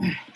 Mm-hmm.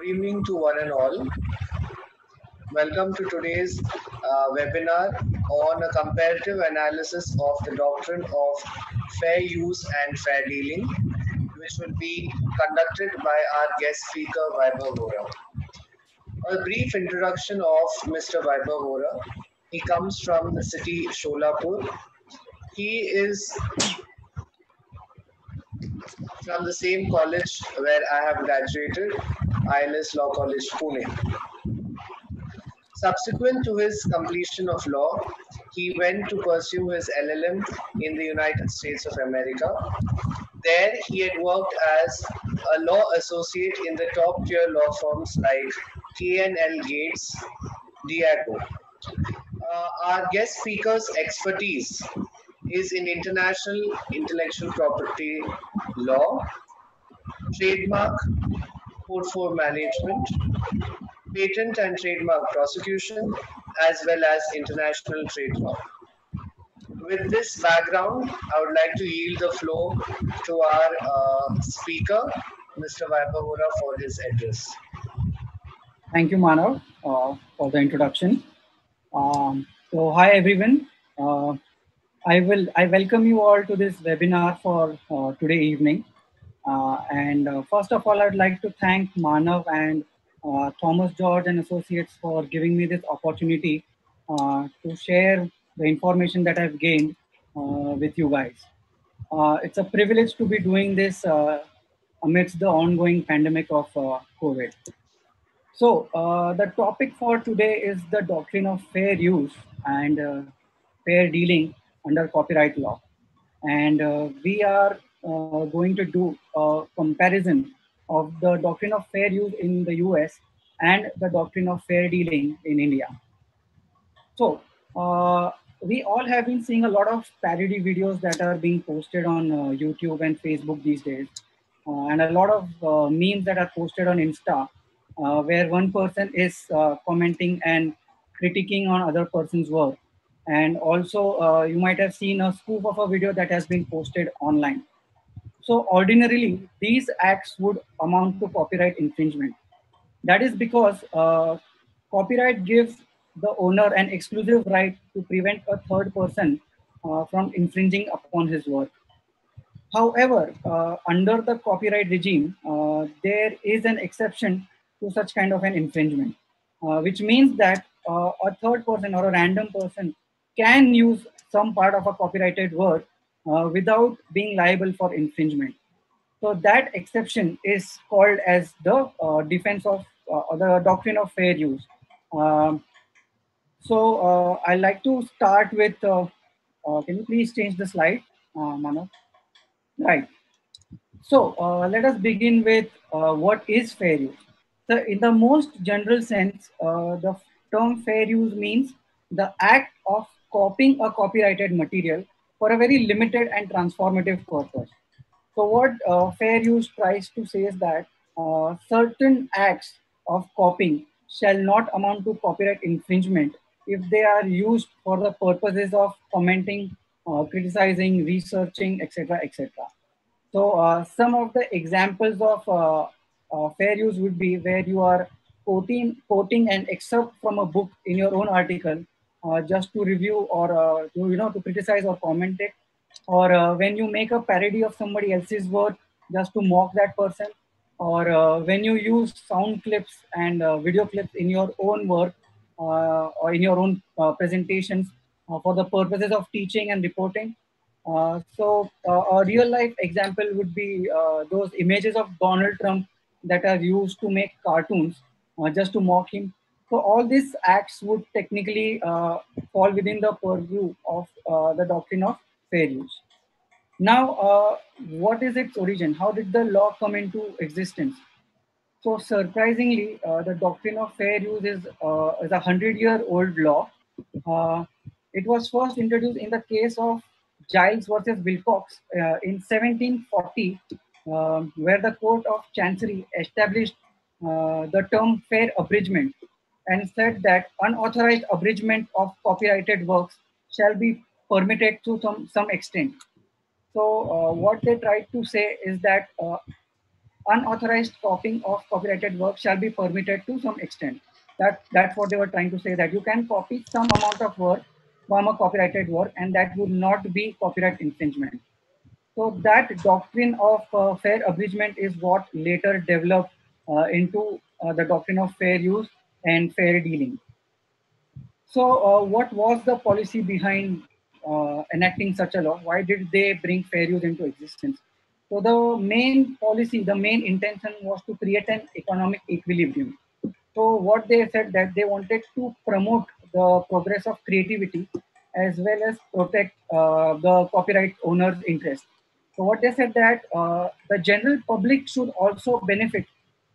Good evening to one and all. Welcome to today's uh, webinar on a comparative analysis of the doctrine of fair use and fair dealing, which will be conducted by our guest speaker, Vaibhav Vora. A brief introduction of Mr. Vaibhav Vora. He comes from the city Sholapur. He is from the same college where I have graduated, ILS Law College, Pune. Subsequent to his completion of law, he went to pursue his LLM in the United States of America. There, he had worked as a law associate in the top tier law firms like K&L Gates, Diago. Uh, our guest speaker's expertise is in international intellectual property law, trademark, portfolio management, patent and trademark prosecution, as well as international trade law. With this background, I would like to yield the floor to our uh, speaker, Mr. Vaibhav for his address. Thank you, Manav, uh, for the introduction. Um, so, hi everyone. Uh, I will I welcome you all to this webinar for uh, today evening. Uh, and uh, first of all, I'd like to thank Manav and uh, Thomas George and Associates for giving me this opportunity uh, to share the information that I've gained uh, with you guys. it's a privilege to be doing this amidst the ongoing pandemic of COVID. So the topic for today is the doctrine of fair use and fair dealing under copyright law. And uh, we are uh, going to do a comparison of the doctrine of fair use in the US and the doctrine of fair dealing in India. So, uh, we all have been seeing a lot of parody videos that are being posted on uh, YouTube and Facebook these days, uh, and a lot of uh, memes that are posted on Insta, where one person is commenting and critiquing on other person's work and also uh, you might have seen a scoop of a video that has been posted online so ordinarily these acts would amount to copyright infringement. That is because uh, copyright gives the owner an exclusive right to prevent a third person uh, from infringing upon his work. However uh, under the copyright regime uh, there is an exception to such kind of an infringement uh, which means that a third person or a random person can use some part of a copyrighted work uh, without being liable for infringement. So that exception is called as the uh, defense of uh, the doctrine of fair use. Um, so uh, I'd like to start with, uh, uh, can you please change the slide, Manav? Right. So let us begin with what is fair use. So in the most general sense, the term fair use means the act of copying a copyrighted material for a very limited and transformative purpose. So what uh, fair use tries to say is that uh, certain acts of copying shall not amount to copyright infringement if they are used for the purposes of commenting, uh, criticizing, researching, etc., etc. So uh, some of the examples of uh, uh, fair use would be where you are quoting, quoting an excerpt from a book in your own article just to review or uh, to, you know to criticize or comment it or uh, when you make a parody of somebody else's work just to mock that person or uh, when you use sound clips and uh, video clips in your own work uh, or in your own presentations for the purposes of teaching and reporting Uh, so uh, a real life example would be uh, those images of Donald Trump that are used to make cartoons uh, just to mock him. So all these acts would technically uh, fall within the purview of uh, the doctrine of fair use. Now, what is its origin? How did the law come into existence? So surprisingly, the doctrine of fair use is, is a hundred-year-old law. it was first introduced in the case of Gyles versus Wilcox uh, in 1740, um, where the Court of Chancery established uh, the term fair abridgment and said that unauthorized abridgment of copyrighted works shall be permitted to some, some extent. So, uh, what they tried to say is that uh, unauthorized copying of copyrighted works shall be permitted to some extent. That, that's what they were trying to say that you can copy some amount of work from a copyrighted work and that would not be copyright infringement. So that doctrine of uh, fair abridgment is what later developed uh, into uh, the doctrine of fair use and fair dealing. So uh, what was the policy behind uh, enacting such a law? Why did they bring fair use into existence? So the main policy, the main intention was to create an economic equilibrium. So what they said that they wanted to promote the progress of creativity as well as protect uh, the copyright owner's interest. So what they said that uh, the general public should also benefit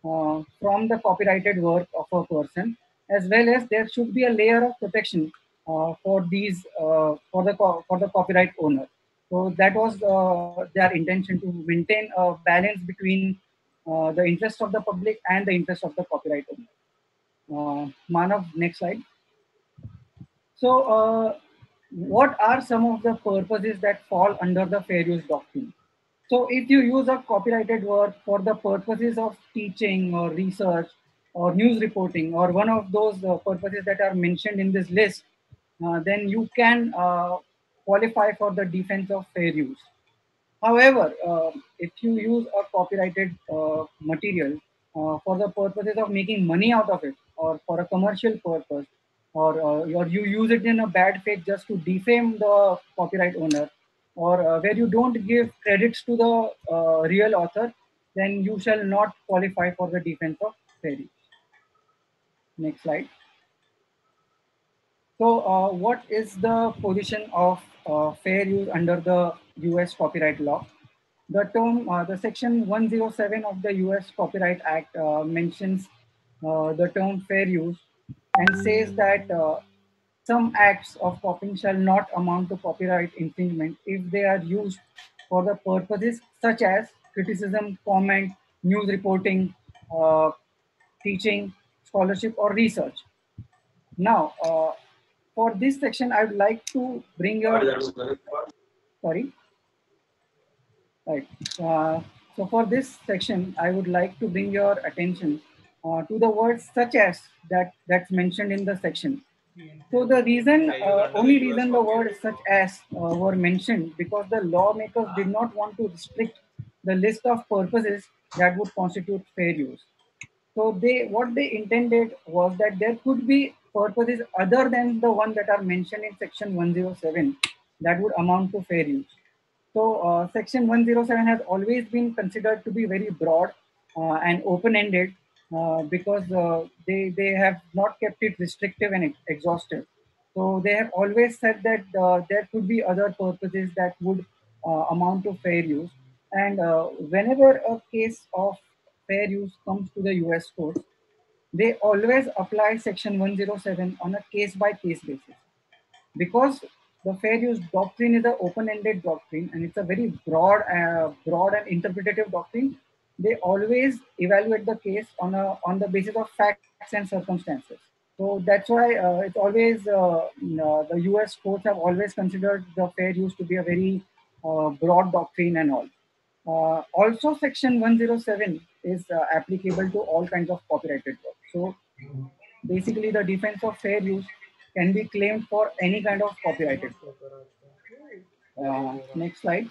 uh, from the copyrighted work of a person, as well as there should be a layer of protection uh, for these uh, for the for the copyright owner. So that was uh, their intention to maintain a balance between the interest of the public and the interest of the copyright owner. Manav, next slide. So, what are some of the purposes that fall under the fair use doctrine? So, if you use a copyrighted work for the purposes of teaching or research or news reporting or one of those uh, purposes that are mentioned in this list, uh, then you can uh, qualify for the defense of fair use. However, uh, if you use a copyrighted uh, material for the purposes of making money out of it or for a commercial purpose, or, uh, or you use it in a bad faith just to defame the copyright owner, or uh, where you don't give credits to the uh, real author, then you shall not qualify for the defense of fair use. Next slide. So, uh, what is the position of uh, fair use under the US copyright law? The term, uh, the section 107 of the US Copyright Act mentions the term fair use and says that uh, some acts of copying shall not amount to copyright infringement if they are used for the purposes such as criticism, comment, news reporting, uh, teaching, scholarship, or research. Now, uh, for this section, I would like to bring your sorry. Right. Uh, so for this section, I would like to bring your attention uh, to the words such as that that's mentioned in the section. So the reason, uh, only reason the words such as uh, were mentioned because the lawmakers did not want to restrict the list of purposes that would constitute fair use. So they, what they intended was that there could be purposes other than the one that are mentioned in section 107 that would amount to fair use. So uh, section 107 has always been considered to be very broad uh, and open-ended because uh, they, they have not kept it restrictive and ex exhaustive. So they have always said that uh, there could be other purposes that would uh, amount to fair use. And uh, whenever a case of fair use comes to the US courts, they always apply section 107 on a case by case basis. Because the fair use doctrine is an open-ended doctrine and it's a very broad, broad and interpretative doctrine they always evaluate the case on a on the basis of facts and circumstances. So that's why uh, it's always uh, the U.S. courts have always considered the fair use to be a very uh, broad doctrine and all. Uh, also, Section 107 is uh, applicable to all kinds of copyrighted work. So basically, the defense of fair use can be claimed for any kind of copyrighted work. Uh, next slide.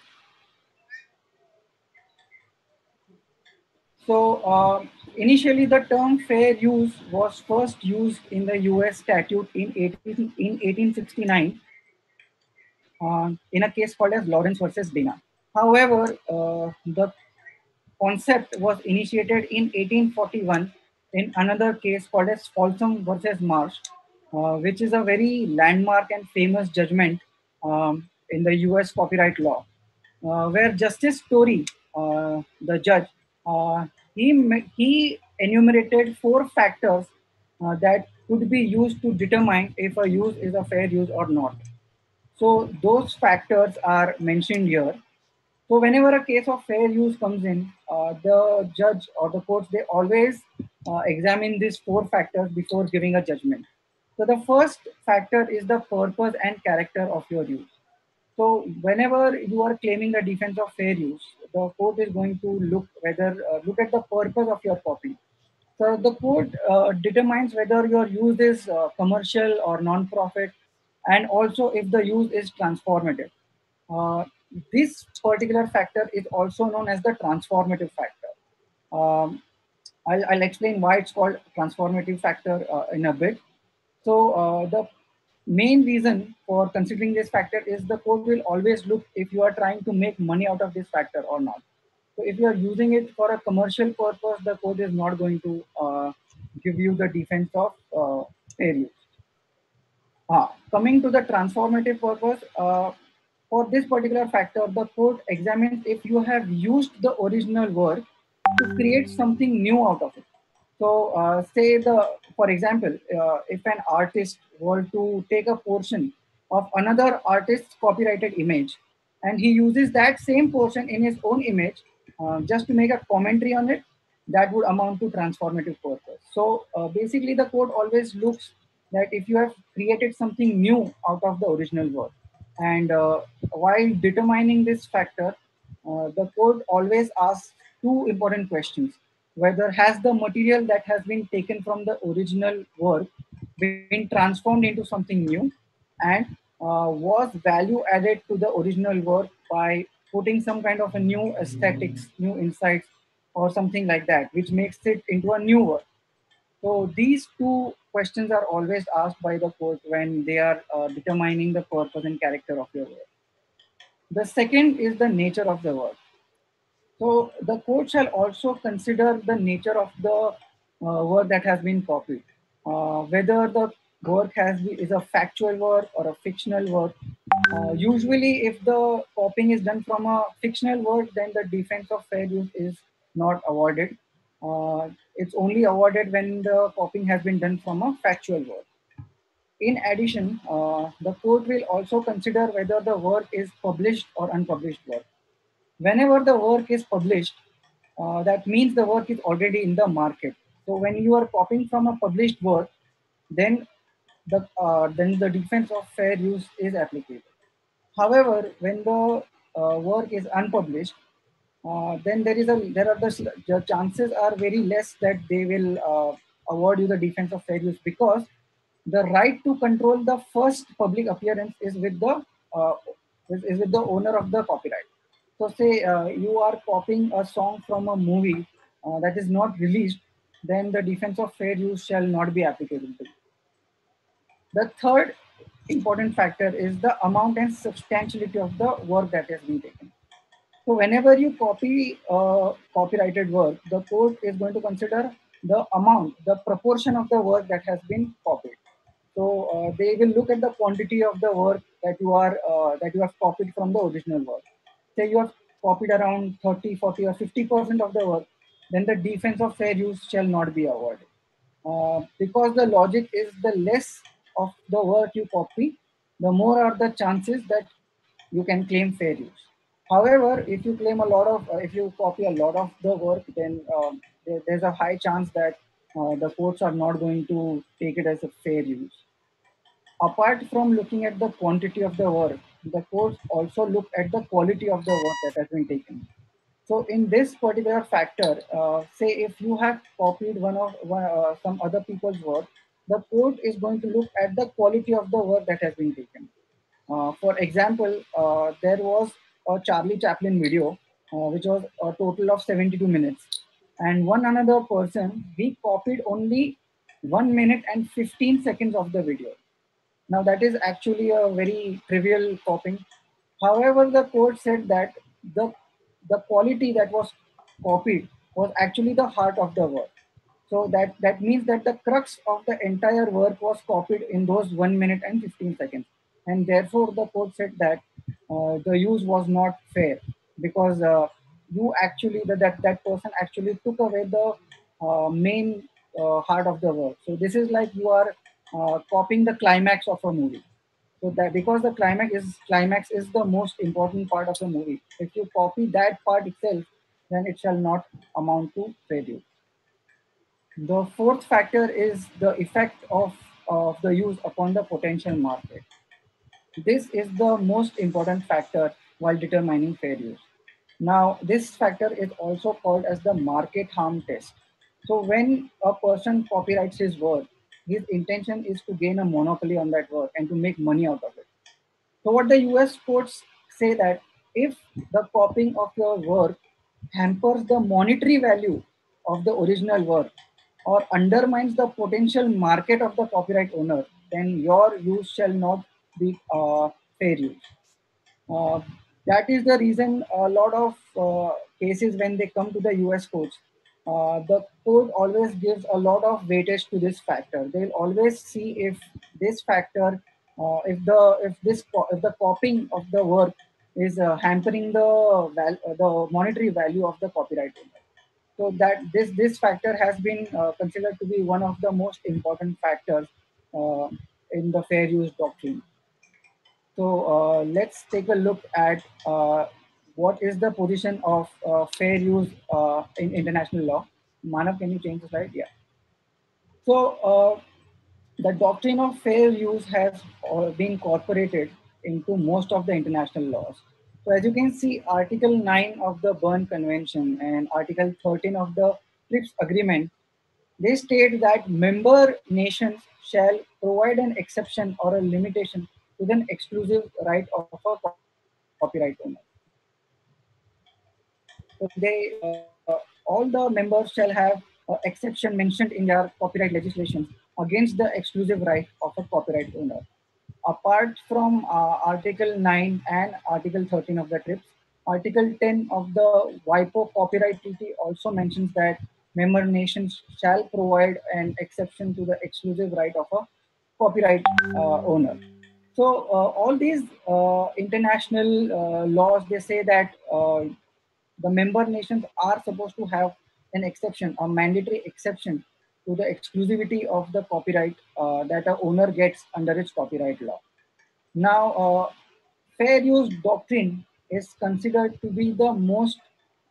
So uh, initially the term fair use was first used in the US statute in, 18, in 1869. Uh, in a case called as Lawrence versus Dana. However, uh, the concept was initiated in 1841 in another case called as Folsom versus Marsh, uh, which is a very landmark and famous judgment um, in the US copyright law, uh, where Justice Story, uh, the judge, uh, he, he enumerated four factors uh, that could be used to determine if a use is a fair use or not. So those factors are mentioned here. So whenever a case of fair use comes in, uh, the judge or the courts, they always uh, examine these four factors before giving a judgment. So the first factor is the purpose and character of your use. So whenever you are claiming the defense of fair use, the court is going to look whether uh, look at the purpose of your copy. So the court uh, determines whether your use is uh, commercial or non-profit, and also if the use is transformative. Uh, this particular factor is also known as the transformative factor. Um, I'll, I'll, explain why it's called transformative factor uh, in a bit. So uh, the main reason for considering this factor is the court will always look if you are trying to make money out of this factor or not. So if you are using it for a commercial purpose, the court is not going to uh, give you the defense of uh, fair use. Uh, coming to the transformative purpose, uh, for this particular factor, the court examines if you have used the original work to create something new out of it. So uh, say the, for example, uh, if an artist were to take a portion of another artist's copyrighted image and he uses that same portion in his own image uh, just to make a commentary on it, that would amount to transformative purpose. So uh, basically the court always looks that if you have created something new out of the original work, and uh, while determining this factor, uh, the court always asks two important questions. Whether has the material that has been taken from the original work been transformed into something new and uh, was value added to the original work by putting some kind of a new aesthetics, new insights or something like that, which makes it into a new work. So these two questions are always asked by the court when they are uh, determining the purpose and character of your work. The second is the nature of the work. So the court shall also consider the nature of the uh, work that has been copied, uh, whether the work has is a factual work or a fictional work. Uh, usually, if the copying is done from a fictional work, then the defense of fair use is not awarded. Uh, it's only awarded when the copying has been done from a factual work. In addition, uh, the court will also consider whether the work is published or unpublished work. Whenever the work is published, uh, that means the work is already in the market. So when you are copying from a published work, then the uh, then the defense of fair use is applicable. However, when the uh, work is unpublished, uh, then there is a there are the, the, chances are very less that they will uh, award you the defense of fair use because the right to control the first public appearance is with the uh, is, is, with the owner of the copyright. So say uh, you are copying a song from a movie uh, that is not released, then the defense of fair use shall not be applicable to. The third important factor is the amount and substantiality of the work that has been taken. So whenever you copy a copyrighted work, the court is going to consider the amount, the proportion of the work that has been copied. So uh, they will look at the quantity of the work that you are uh, that you have copied from the original work. Say you have copied around 30, 40, or 50 percent of the work, then the defense of fair use shall not be awarded. Uh, because the logic is the less of the work you copy, the more are the chances that you can claim fair use. However, if you claim a lot of, uh, if you copy a lot of the work, then um, there, there's a high chance that uh, the courts are not going to take it as a fair use. Apart from looking at the quantity of the work, the courts also look at the quality of the work that has been taken. So in this particular factor, uh, say if you have copied one of one, uh, some other people's work, the court is going to look at the quality of the work that has been taken. Uh, for example, uh, there was a Charlie Chaplin video, uh, which was a total of 72 minutes. And one another person, we copied only one minute and 15 seconds of the video. Now that is actually a very trivial copying. However, the court said that the, the quality that was copied was actually the heart of the work. So that, that means that the crux of the entire work was copied in those 1 minute and 15 seconds. And therefore, the court said that uh, the use was not fair because uh, you actually, that, that, that person actually took away the uh, main uh, heart of the work. So this is like you are uh, copying the climax of a movie. So that because the climax is climax is the most important part of the movie. If you copy that part itself, then it shall not amount to fair use. The fourth factor is the effect of, of the use upon the potential market. This is the most important factor while determining fair use. Now, this factor is also called as the market harm test. So when a person copyrights his work, his intention is to gain a monopoly on that work and to make money out of it. So what the US courts say that if the copying of your work hampers the monetary value of the original work or undermines the potential market of the copyright owner, then your use shall not be uh, fair use. Uh, that is the reason a lot of uh, cases when they come to the US courts, uh, the court always gives a lot of weightage to this factor. They'll always see if this factor, uh, if the if this if the copying of the work is uh, hampering the val- uh, the monetary value of the copyright owner. So that this this factor has been uh, considered to be one of the most important factors in the fair use doctrine. So let's take a look at what is the position of uh, fair use uh, in international law. Manav, can you change the slide? Yeah. So uh, the doctrine of fair use has uh, been incorporated into most of the international laws. So as you can see, Article 9 of the Berne Convention and Article 13 of the TRIPS Agreement, they state that member nations shall provide an exception or a limitation to the exclusive right of a copyright owner. They, uh, all the members shall have exception mentioned in their copyright legislation against the exclusive right of a copyright owner. Apart from uh, Article 9 and Article 13 of the TRIPS, Article 10 of the WIPO Copyright Treaty also mentions that member nations shall provide an exception to the exclusive right of a copyright uh, owner. So uh, all these uh, international uh, laws, they say that the member nations are supposed to have an exception, a mandatory exception to the exclusivity of the copyright uh, that a owner gets under its copyright law. Now, uh, fair use doctrine is considered to be the most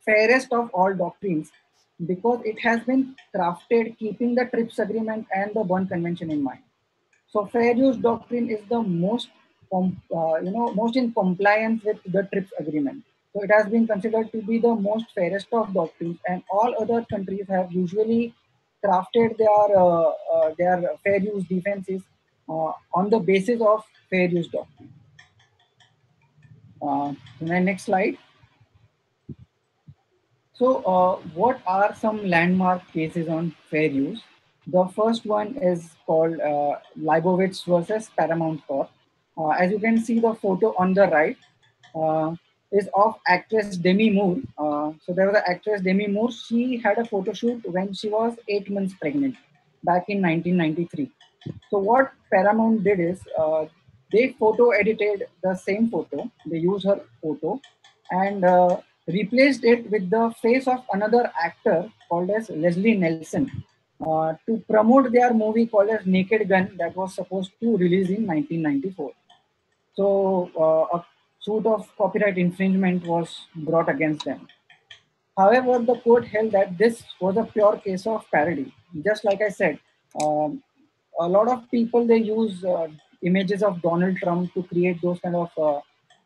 fairest of all doctrines because it has been crafted keeping the TRIPS agreement and the Berne Convention in mind. So fair use doctrine is the most, uh, you know, most in compliance with the TRIPS agreement. So it has been considered to be the most fairest of doctrines, and all other countries have usually crafted their uh, uh, their fair use defenses uh, on the basis of fair use doctrine. Uh, next slide. So, uh, what are some landmark cases on fair use? The first one is called uh, Leibovitz versus Paramount Corp. Uh, as you can see the photo on the right uh, is of actress Demi Moore. Uh, so there was an actress Demi Moore. She had a photo shoot when she was eight months pregnant back in 1993. So what Paramount did is uh, they photo edited the same photo. They used her photo and uh, replaced it with the face of another actor called as Leslie Nielsen uh, to promote their movie called as Naked Gun that was supposed to release in 1994. So uh, a suit of copyright infringement was brought against them. However, the court held that this was a pure case of parody. Just like I said, um, a lot of people they use uh, images of Donald Trump to create those kind of uh,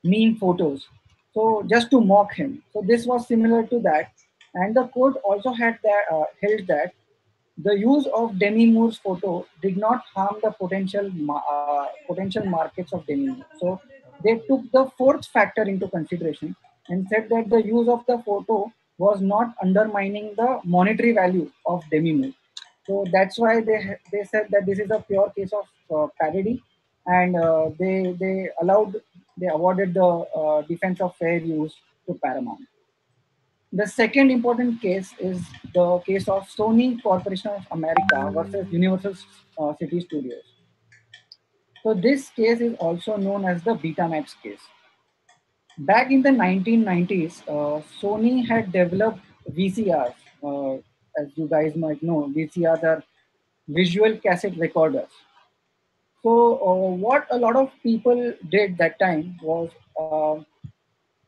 meme photos. So just to mock him. So this was similar to that, and the court also had that uh, held that the use of Demi Moore's photo did not harm the potential uh, potential markets of Demi Moore. So they took the fourth factor into consideration and said that the use of the photo was not undermining the monetary value of Demi Moore. So that's why they they said that this is a pure case of uh, parody, and uh, they they allowed they awarded the uh, defense of fair use to Paramount. The second important case is the case of Sony Corporation of America versus Universal uh, City Studios. So this case is also known as the Betamax case. Back in the 1990s, uh, Sony had developed VCRs. Uh, as you guys might know, VCRs are visual cassette recorders. So uh, what a lot of people did that time was uh,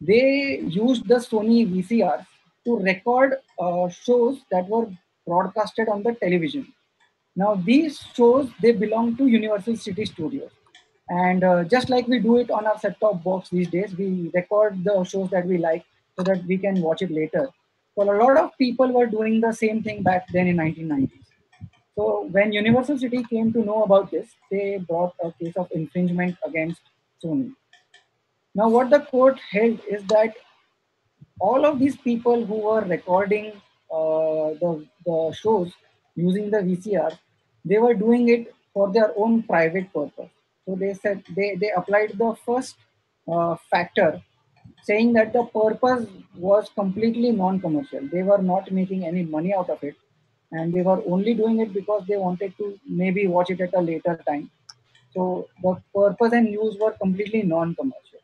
they used the Sony VCR to record uh, shows that were broadcasted on the television. Now these shows, they belong to Universal City Studios. And uh, just like we do it on our set-top box these days, we record the shows that we like so that we can watch it later. So a lot of people were doing the same thing back then in 1990s. So when Universal City came to know about this, they brought a case of infringement against Sony. Now what the court held is that all of these people who were recording uh, the, the shows using the VCR, they were doing it for their own private purpose. So they said they, they applied the first uh, factor saying that the purpose was completely non-commercial. They were not making any money out of it. And they were only doing it because they wanted to maybe watch it at a later time. So the purpose and use were completely non-commercial.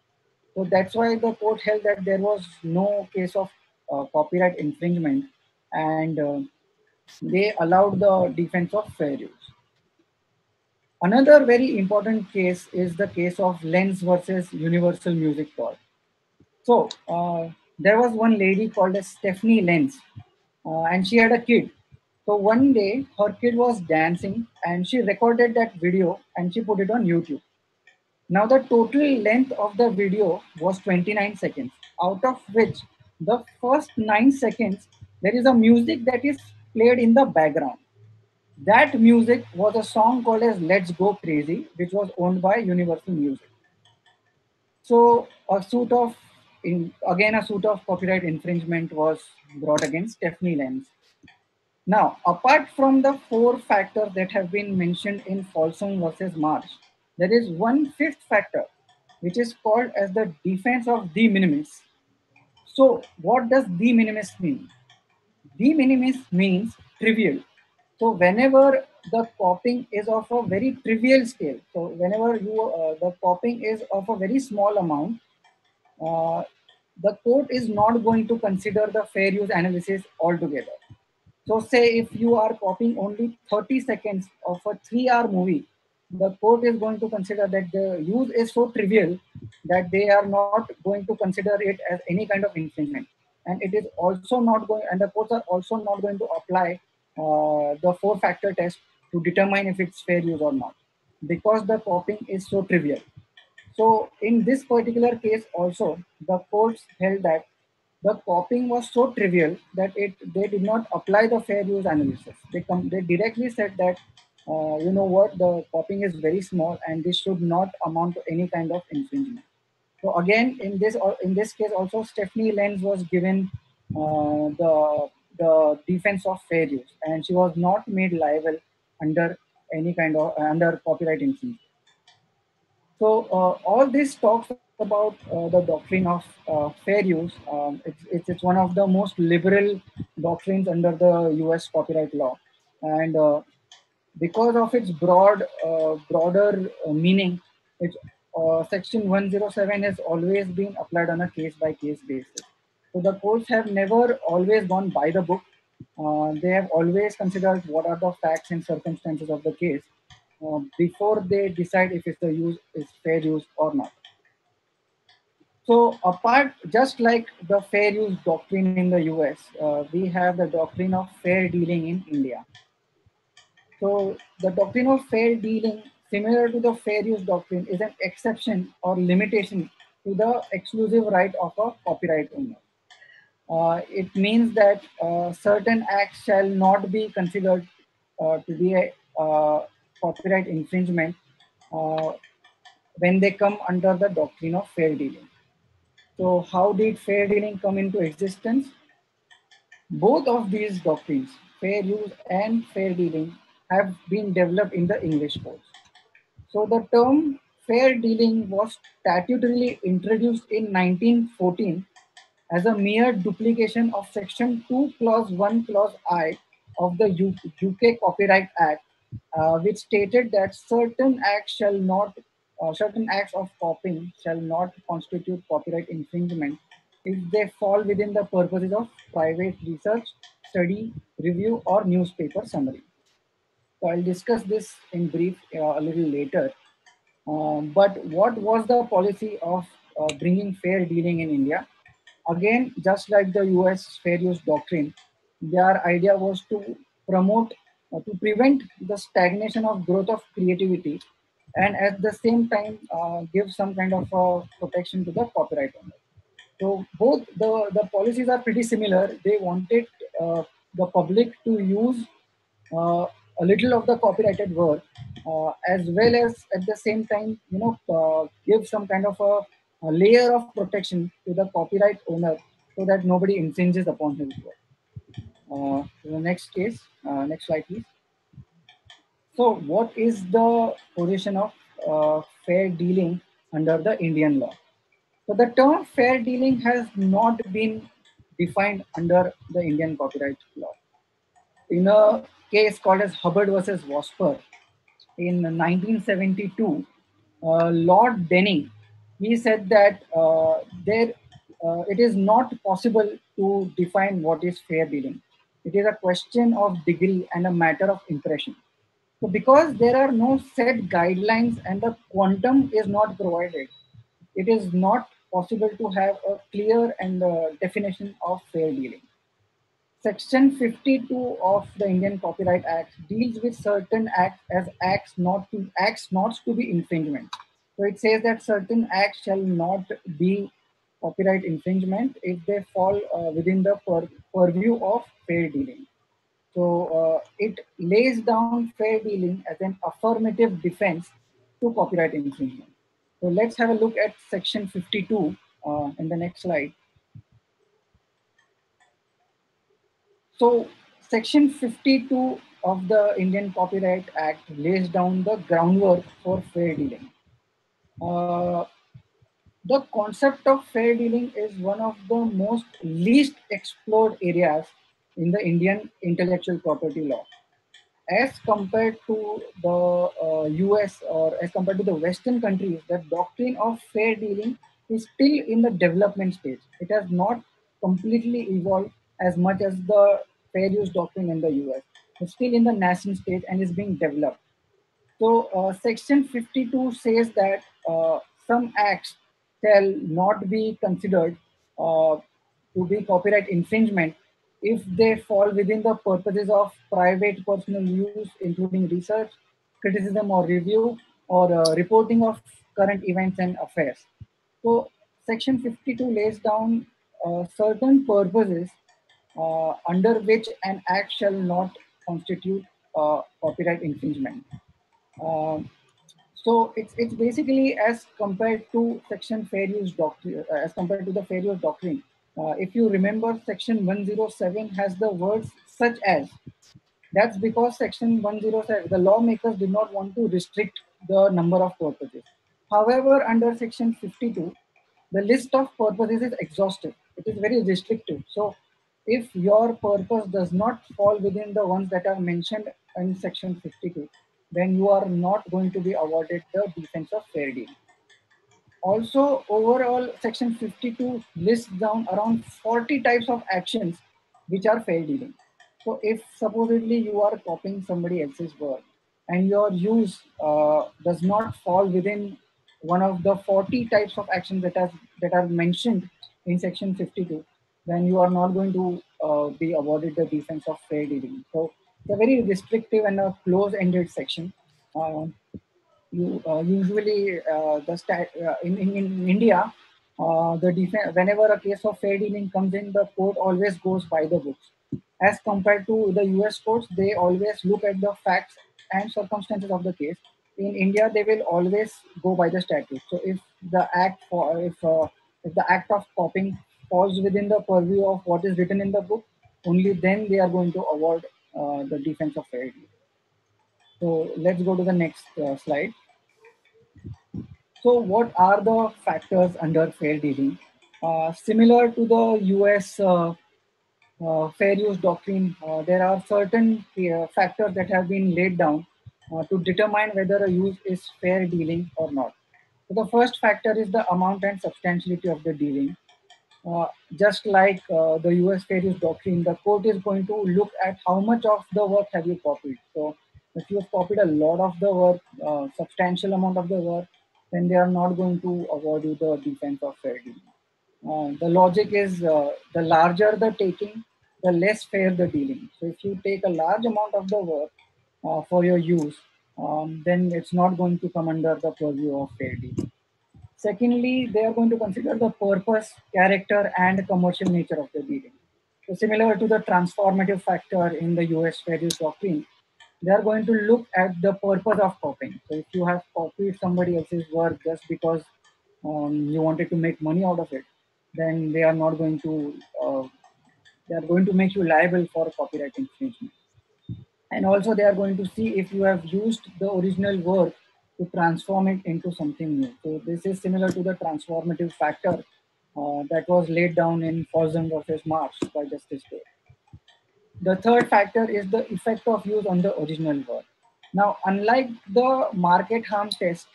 So that's why the court held that there was no case of uh, copyright infringement and uh, they allowed the defense of fair use. Another very important case is the case of Lenz versus Universal Music Corp. So uh, there was one lady called as Stephanie Lenz, uh, and she had a kid. So one day her kid was dancing and she recorded that video and she put it on YouTube. Now the total length of the video was 29 seconds, out of which the first nine seconds, there is a music that is played in the background. That music was a song called as Let's Go Crazy, which was owned by Universal Music. So a suit of, in, again, a suit of copyright infringement was brought against Stephanie Lenz. Now, apart from the four factors that have been mentioned in Folsom versus Marsh, there is one fifth factor, which is called as the defense of de minimis. So what does de minimis mean? De minimis means trivial. So whenever the copying is of a very trivial scale, so whenever you uh, the copying is of a very small amount, uh, the court is not going to consider the fair use analysis altogether. So say if you are copying only 30 seconds of a three hour movie, the court is going to consider that the use is so trivial that they are not going to consider it as any kind of infringement. And it is also not going, and the courts are also not going to apply uh, the four factor test to determine if it's fair use or not because the copying is so trivial. So in this particular case also, the courts held that the copying was so trivial that it they did not apply the fair use analysis. They, come, they directly said that uh, you know what, the copying is very small and this should not amount to any kind of infringement. So again, in this in this case also, Stephanie Lenz was given uh, the the defense of fair use, and she was not made liable under any kind of under copyright infringement. So uh, all this talks about uh, the doctrine of uh, fair use. Um, it's, it's, it's one of the most liberal doctrines under the U.S. copyright law, and uh, because of its broad, uh, broader uh, meaning, it's, uh, section 107 has always been applied on a case-by-case basis. So the courts have never always gone by the book. Uh, they have always considered what are the facts and circumstances of the case uh, before they decide if it's the use is fair use or not. So apart, just like the fair use doctrine in the US, uh, we have the doctrine of fair dealing in India. So the doctrine of fair dealing, similar to the fair use doctrine, is an exception or limitation to the exclusive right of a copyright owner. Uh, it means that uh, certain acts shall not be considered uh, to be a uh, copyright infringement uh, when they come under the doctrine of fair dealing. So how did fair dealing come into existence? Both of these doctrines, fair use and fair dealing, have been developed in the English courts. So the term fair dealing was statutorily introduced in 1914 as a mere duplication of Section 2 Clause 1 Clause I of the UK Copyright Act, uh, which stated that certain acts shall not, uh, certain acts of copying shall not constitute copyright infringement if they fall within the purposes of private research, study, review, or newspaper summary. I'll discuss this in brief uh, a little later. Um, but what was the policy of uh, bringing fair dealing in India? Again, just like the US fair use doctrine, their idea was to promote, uh, to prevent the stagnation of growth of creativity and at the same time uh, give some kind of protection to the copyright owner. So both the, the policies are pretty similar. They wanted uh, the public to use uh, a little of the copyrighted work uh, as well as at the same time, you know, uh, give some kind of a, a, layer of protection to the copyright owner so that nobody infringes upon his work. Uh, the next case, uh, next slide, please. So what is the position of fair dealing under the Indian law? So the term fair dealing has not been defined under the Indian copyright law. In a case called as Hubbard versus Vosper in 1972, uh, Lord Denning, he said that uh, there uh, it is not possible to define what is fair dealing. It is a question of degree and a matter of impression. So because there are no set guidelines and the quantum is not provided, it is not possible to have a clear and uh, definition of fair dealing. Section 52 of the Indian Copyright Act deals with certain acts as acts not to acts not to be infringement. So it says that certain acts shall not be copyright infringement if they fall uh, within the pur purview of fair dealing. So uh, it lays down fair dealing as an affirmative defense to copyright infringement. So let's have a look at section 52 uh, in the next slide. So section 52 of the Indian Copyright Act lays down the groundwork for fair dealing. Uh, the concept of fair dealing is one of the most least explored areas in the Indian intellectual property law as compared to the uh, US or as compared to the Western countries, the doctrine of fair dealing is still in the development stage. It has not completely evolved as much as the fair use doctrine in the US. It's still in the nascent stage and is being developed. So uh, section 52 says that uh, some acts shall not be considered uh, to be copyright infringement if they fall within the purposes of private personal use, including research, criticism or review, or uh, reporting of current events and affairs. So section 52 lays down uh, certain purposes uh, under which an act shall not constitute uh, copyright infringement. Um, so it's, it's basically as compared to section fair use doctrine, uh, as compared to the fair use doctrine, uh, if you remember, section 107 has the words such as. That's because section 107, the lawmakers did not want to restrict the number of purposes. However, under section 52, the list of purposes is exhaustive. It is very restrictive. So if your purpose does not fall within the ones that are mentioned in section 52, then you are not going to be awarded the defense of fair deal. Also, overall, section 52 lists down around 40 types of actions which are fair dealing. So if supposedly you are copying somebody else's work and your use uh, does not fall within one of the 40 types of actions that, has, that are mentioned in section 52, then you are not going to uh, be awarded the defense of fair dealing. So it's a very restrictive and a close-ended section. Uh, you uh, usually uh, the stat uh, in, in, in India, the defense whenever a case of fair dealing comes in, the court always goes by the books. As compared to the US courts, they always look at the facts and circumstances of the case. In India, they will always go by the statute. So if the act for if if the act of copying falls within the purview of what is written in the book, only then they are going to award uh, the defense of fair dealing. So let's go to the next uh, slide. So what are the factors under fair dealing? Uh, similar to the US uh, uh, fair use doctrine, uh, there are certain factors that have been laid down to determine whether a use is fair dealing or not. So the first factor is the amount and substantiality of the dealing. Uh, just like uh, the US fair use doctrine, the court is going to look at how much of the work have you copied. So if you have copied a lot of the work, uh, substantial amount of the work, then they are not going to award you the defense of fair dealing. Uh, the logic is uh, the larger the taking, the less fair the dealing. So if you take a large amount of the work for your use, um, then it's not going to come under the purview of fair dealing. Secondly, they are going to consider the purpose, character, and commercial nature of the dealing. So similar to the transformative factor in the US fair use doctrine, they are going to look at the purpose of copying. So if you have copied somebody else's work just because um, you wanted to make money out of it, then they are not going to uh, they are going to make you liable for copyright infringement. And also they are going to see if you have used the original work to transform it into something new. So this is similar to the transformative factor uh, that was laid down in Folsom versus Marsh by Justice Day. The third factor is the effect of use on the original work. Now, unlike the market harm test,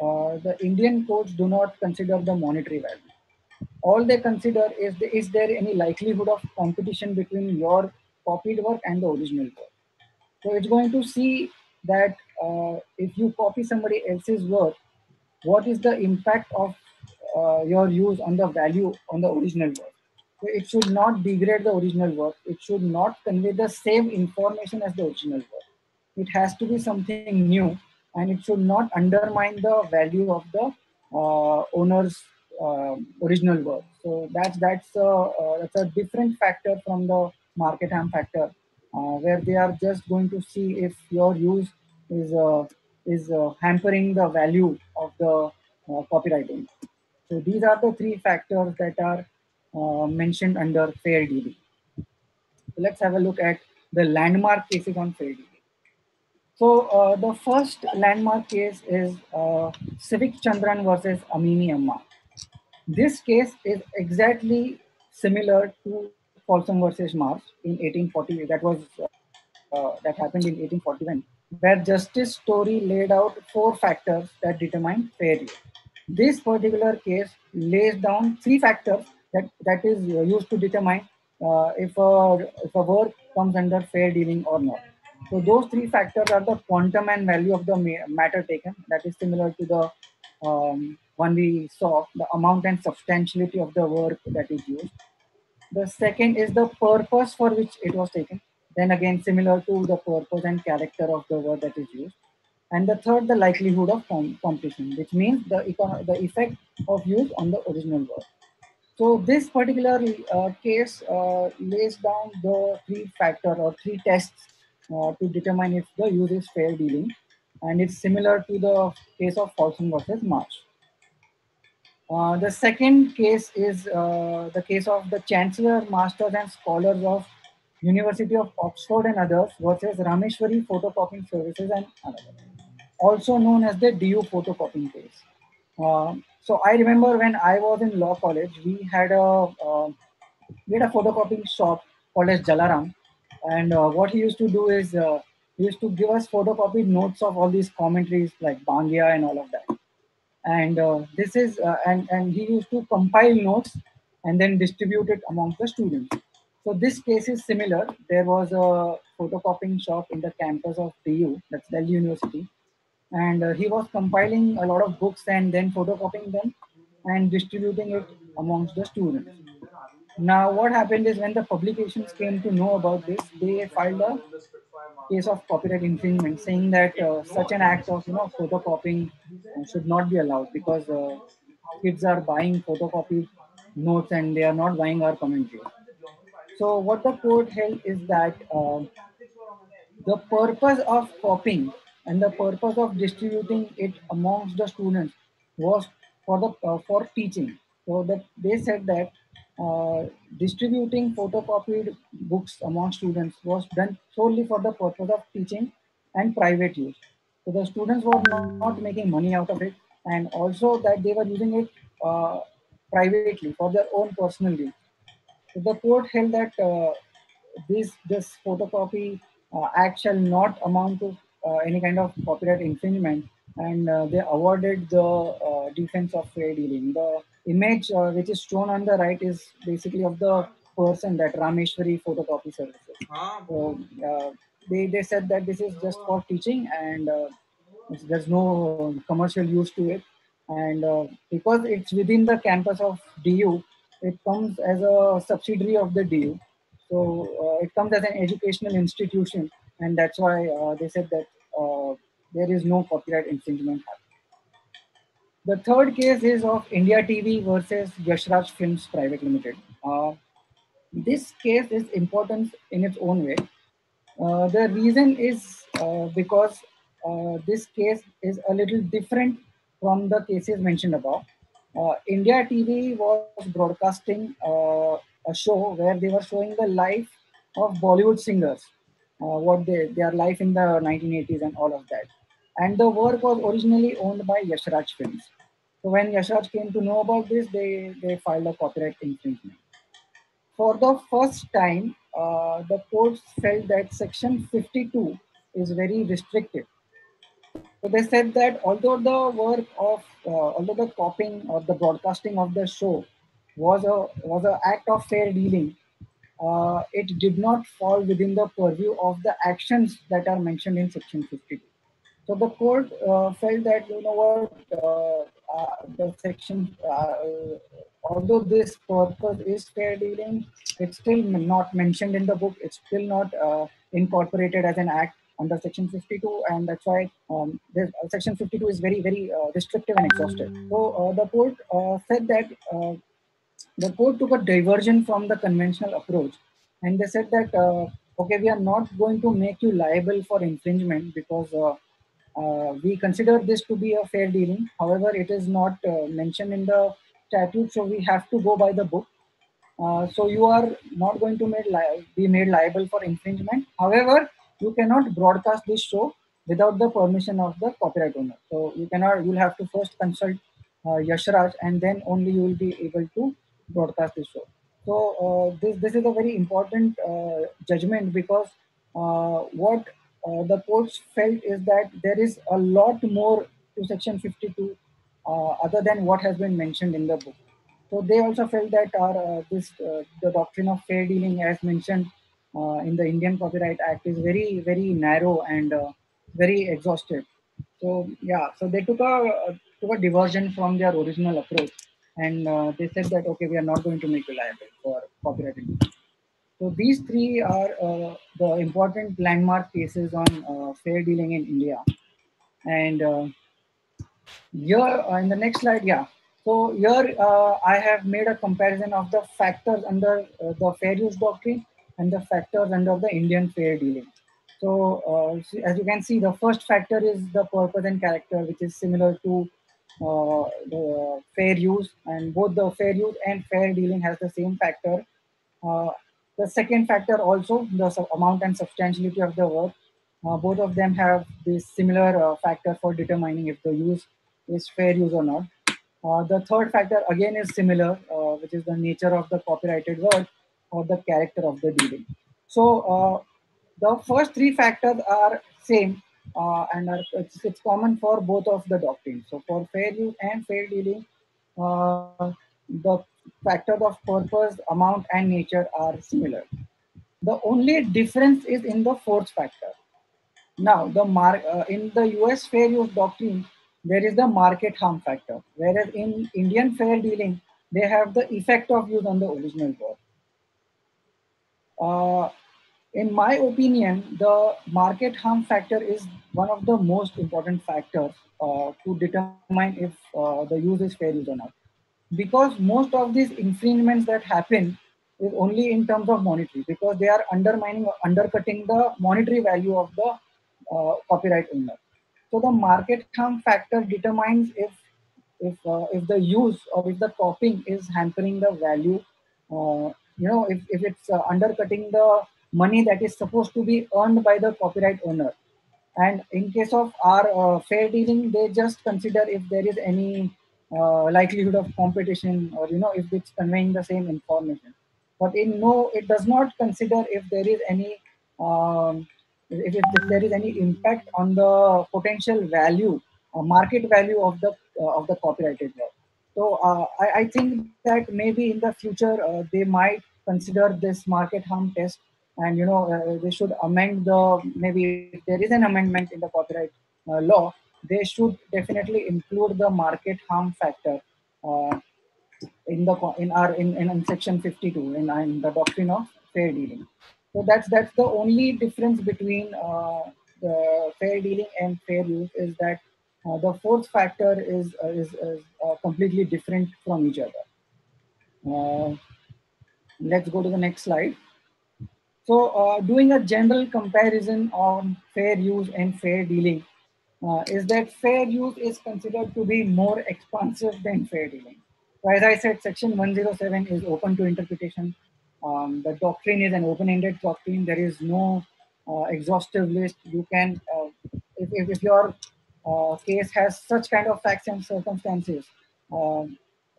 uh, the Indian courts do not consider the monetary value. All they consider is, the, is there any likelihood of competition between your copied work and the original work. So it's going to see that uh, if you copy somebody else's work, what is the impact of uh, your use on the value on the original work? So it should not degrade the original work. It should not convey the same information as the original work. It has to be something new and it should not undermine the value of the uh, owner's uh, original work. So that's that's a, uh, that's a different factor from the market harm factor, uh, where they are just going to see if your use is uh, is uh, hampering the value of the uh, copywriting. So these are the three factors that are uh, mentioned under fair dealing. So let's have a look at the landmark cases on fair dealing. So uh, the first landmark case is uh, Civic Chandran versus Ammini Amma. This case is exactly similar to Folsom versus Marsh in 1840. That was that happened in 1841 where Justice Story laid out four factors that determine fair use. This particular case lays down three factors that, that is used to determine uh, if, a, if a work comes under fair dealing or not. So those three factors are the quantum and value of the matter taken. That is similar to the um, one we saw, the amount and substantiality of the work that is used. The second is the purpose for which it was taken. Then again, similar to the purpose and character of the word that is used. And the third, the likelihood of com competition, which means the, the effect of use on the original word. So this particular uh, case uh, lays down the three factor or three tests uh, to determine if the use is fair dealing. And it's similar to the case of Folsom versus Marsh. Uh, the second case is uh, the case of the Chancellor, Masters and Scholars of University of Oxford and others versus Rameshwari Photocopying Services and others, also known as the DU photocopying case. Uh, so I remember when I was in law college, we had a uh, we had a photocopying shop called as Jalaram, and uh, what he used to do is uh, he used to give us photocopied notes of all these commentaries like Bangia and all of that. And uh, this is uh, and and he used to compile notes and then distribute it among the students. So this case is similar. There was a photocopying shop in the campus of DU, that's Delhi University, and uh, he was compiling a lot of books and then photocopying them and distributing it amongst the students. Now, what happened is when the publications came to know about this, they filed a case of copyright infringement, saying that uh, such an act of you know photocopying should not be allowed because uh, kids are buying photocopied notes and they are not buying our commentary. So what the court held is that uh, the purpose of copying and the purpose of distributing it amongst the students was for the uh, for teaching. So that they said that uh, distributing photocopied books among students was done solely for the purpose of teaching and private use. So the students were not making money out of it, and also that they were using it uh, privately for their own personal use. The court held that uh, this this photocopy uh, act shall not amount to uh, any kind of copyright infringement, and uh, they awarded the uh, defense of fair dealing. The image which is shown on the right is basically of the person that Rameshwari photocopy services. So they, they said that this is just for teaching and there's no commercial use to it and uh, because it's within the campus of DU, it comes as a subsidiary of the DU. So uh, it comes as an educational institution, and that's why uh, they said that uh, there is no copyright infringement The third case is of India TV versus Yashraj Films Private Limited. Uh, this case is important in its own way. Uh, the reason is because this case is a little different from the cases mentioned above. Uh, India TV was broadcasting uh, a show where they were showing the life of Bollywood singers, uh, what they, their life in the 1980s and all of that. And the work was originally owned by Yashraj Films. So when Yashraj came to know about this, they, they filed a copyright infringement. For the first time, uh, the courts felt that Section 52 is very restrictive so they said that although the work of, uh, although the copying or the broadcasting of the show was a was an act of fair dealing, uh, it did not fall within the purview of the actions that are mentioned in Section 52. So the court uh, felt that you know what uh, uh, the section, uh, although this purpose is fair dealing, it's still not mentioned in the book. It's still not incorporated as an act under section 52 and that's why um, this, uh, section 52 is very very uh, restrictive and exhaustive. So uh, the court uh, said that uh, the court took a diversion from the conventional approach and they said that uh, okay we are not going to make you liable for infringement because we consider this to be a fair dealing. However it is not mentioned in the statute so we have to go by the book. So you are not going to made be made liable for infringement. However you cannot broadcast this show without the permission of the copyright owner. So you cannot, you'll have to first consult uh, Yashraj and then only you will be able to broadcast this show. So uh, this, this is a very important uh, judgment because uh, what uh, the courts felt is that there is a lot more to section 52 uh, other than what has been mentioned in the book. So they also felt that our, this the doctrine of fair dealing as mentioned in the Indian Copyright Act is very, very narrow and uh, very exhaustive. So yeah, so they took a took a diversion from their original approach, and uh, they said that okay, we are not going to make you liable for copyright. So these three are uh, the important landmark cases on uh, fair dealing in India. And uh, here in the next slide, yeah. So here I have made a comparison of the factors under the fair use doctrine and the factors under the Indian fair dealing. So uh, as you can see, the first factor is the purpose and character, which is similar to uh, the fair use, and both the fair use and fair dealing has the same factor. Uh, the second factor also, the amount and substantiality of the work. Uh, both of them have this similar uh, factor for determining if the use is fair use or not. Uh, the third factor again is similar, which is the nature of the copyrighted work or the character of the dealing. So uh, the first three factors are same uh, and are, it's, it's, common for both of the doctrines. So for fair use and fair dealing, uh, the factors of purpose, amount, and nature are similar. The only difference is in the fourth factor. Now, the mar- uh, in the US fair use doctrine, there is the market harm factor, whereas in Indian fair dealing, they have the effect of use on the original work. Uh, in my opinion, the market harm factor is one of the most important factors uh, to determine if uh, the use is fair use or not. Because most of these infringements that happen is only in terms of monetary, because they are undermining or undercutting the monetary value of the uh, copyright owner. So the market harm factor determines if if uh, if the use or if the copying is hampering the value uh, you know if, if it's uh, undercutting the money that is supposed to be earned by the copyright owner And in case of our uh, fair dealing, they just consider if there is any uh, likelihood of competition or you know if it's conveying the same information. But in no, it does not consider if there is any um, if, if, there is any impact on the potential value or market value of the uh, of the copyrighted work. So uh, I, I, think that maybe in the future uh, they might consider this market harm test and you know uh, they should amend the maybe if there is an amendment in the copyright uh, law they should definitely include the market harm factor uh, in the in our in, in, section 52 in, in, the doctrine of fair dealing. So that's that's the only difference between uh, the fair dealing and fair use is that uh, the fourth factor is uh, is, is completely different from each other let's go to the next slide so uh, doing a general comparison on fair use and fair dealing uh, is that fair use is considered to be more expansive than fair dealing. So as I said, section 107 is open to interpretation. Um, the doctrine is an open-ended doctrine. There is no uh, exhaustive list. You can, uh, if, if, if, your uh, case has such kind of facts and circumstances um,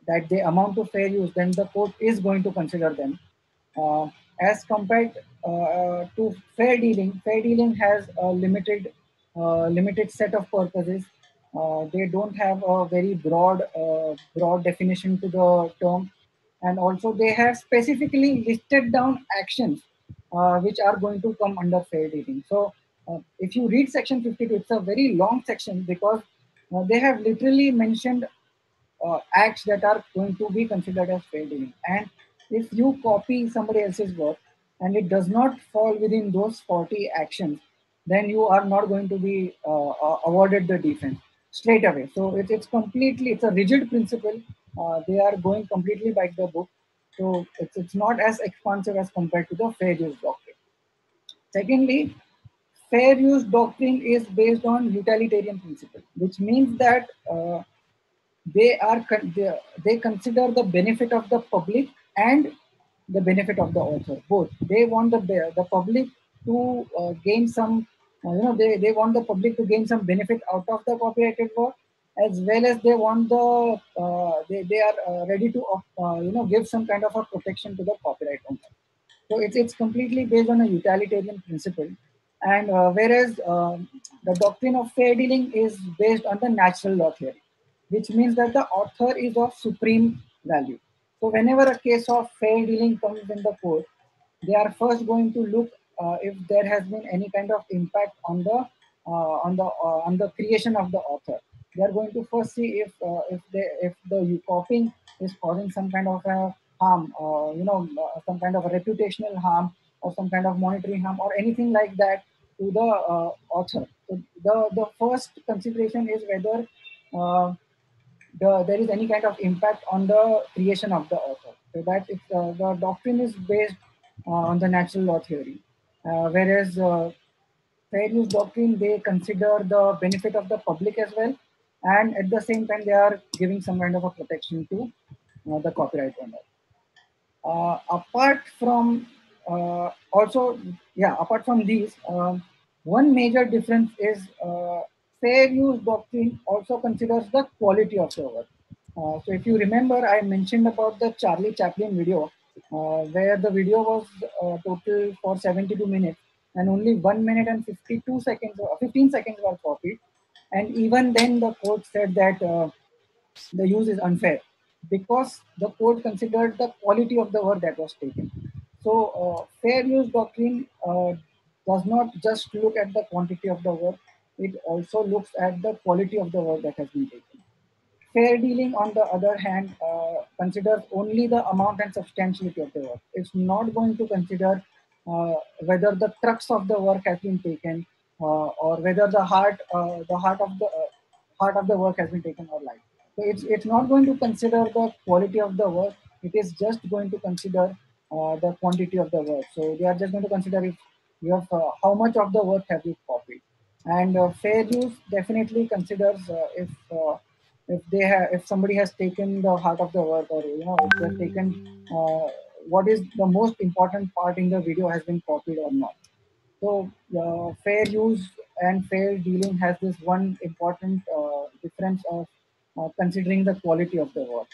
that they amount to fair use, then the court is going to consider them. Uh, as compared uh, to fair dealing, fair dealing has a limited uh, limited set of purposes. Uh, they don't have a very broad broad definition to the term, and also they have specifically listed down actions which are going to come under fair dealing. So if you read section 52, it's a very long section because they have literally mentioned uh, acts that are going to be considered as fair dealing. And if you copy somebody else's work and it does not fall within those 40 actions, then you are not going to be uh, uh, awarded the defense straight away. So it, it's completely, it's a rigid principle. Uh, they are going completely by the book. So it's, it's not as expansive as compared to the fair use doctrine. Secondly, fair use doctrine is based on utilitarian principle, which means that uh, they are they, they consider the benefit of the public and the benefit of the author both. They want the the public to uh, gain some uh, you know they, they want the public to gain some benefit out of the copyrighted work as well as they want the uh, they, they are uh, ready to uh, you know give some kind of a protection to the copyright owner. So it's it's completely based on a utilitarian principle and uh, whereas um, the doctrine of fair dealing is based on the natural law theory which means that the author is of supreme value so whenever a case of fair dealing comes in the court, they are first going to look uh, if there has been any kind of impact on the uh, on the uh, on the creation of the author. They are going to first see if uh, if they if the copying is causing some kind of a harm, uh, you know, some kind of reputational harm or some kind of monetary harm or anything like that to the author. So the the first consideration is whether the, there is any kind of impact on the creation of the author. So that if, uh, the doctrine is based uh, on the natural law theory, uh, whereas uh, fair use doctrine they consider the benefit of the public as well, and at the same time they are giving some kind of a protection to uh, the copyright owner. Uh, apart from also, yeah, apart from these, um, one major difference is fair use doctrine also considers the quality of the work. Uh, so if you remember, I mentioned about the Charlie Chaplin video, uh, where the video was uh, total for 72 minutes and only 1 minute and 52 seconds, or uh, 15 seconds were copied. And even then the court said that uh, the use is unfair because the court considered the quality of the work that was taken. So uh, fair use doctrine does not just look at the quantity of the work, it also looks at the quality of the work that has been taken. Fair dealing, on the other hand, uh, considers only the amount and substantiality of the work. It's not going to consider uh, whether the crux of the work has been taken uh, or whether the heart, uh, the heart of the uh, heart of the work has been taken or like. So it's it's not going to consider the quality of the work. It is just going to consider uh, the quantity of the work. So they are just going to consider if you have how much of the work have you copied. And uh, fair use definitely considers uh, if uh, if they have if somebody has taken the heart of the work or you know if they've taken what is the most important part in the video has been copied or not. So uh, fair use and fair dealing has this one important uh, difference of uh, considering the quality of the work.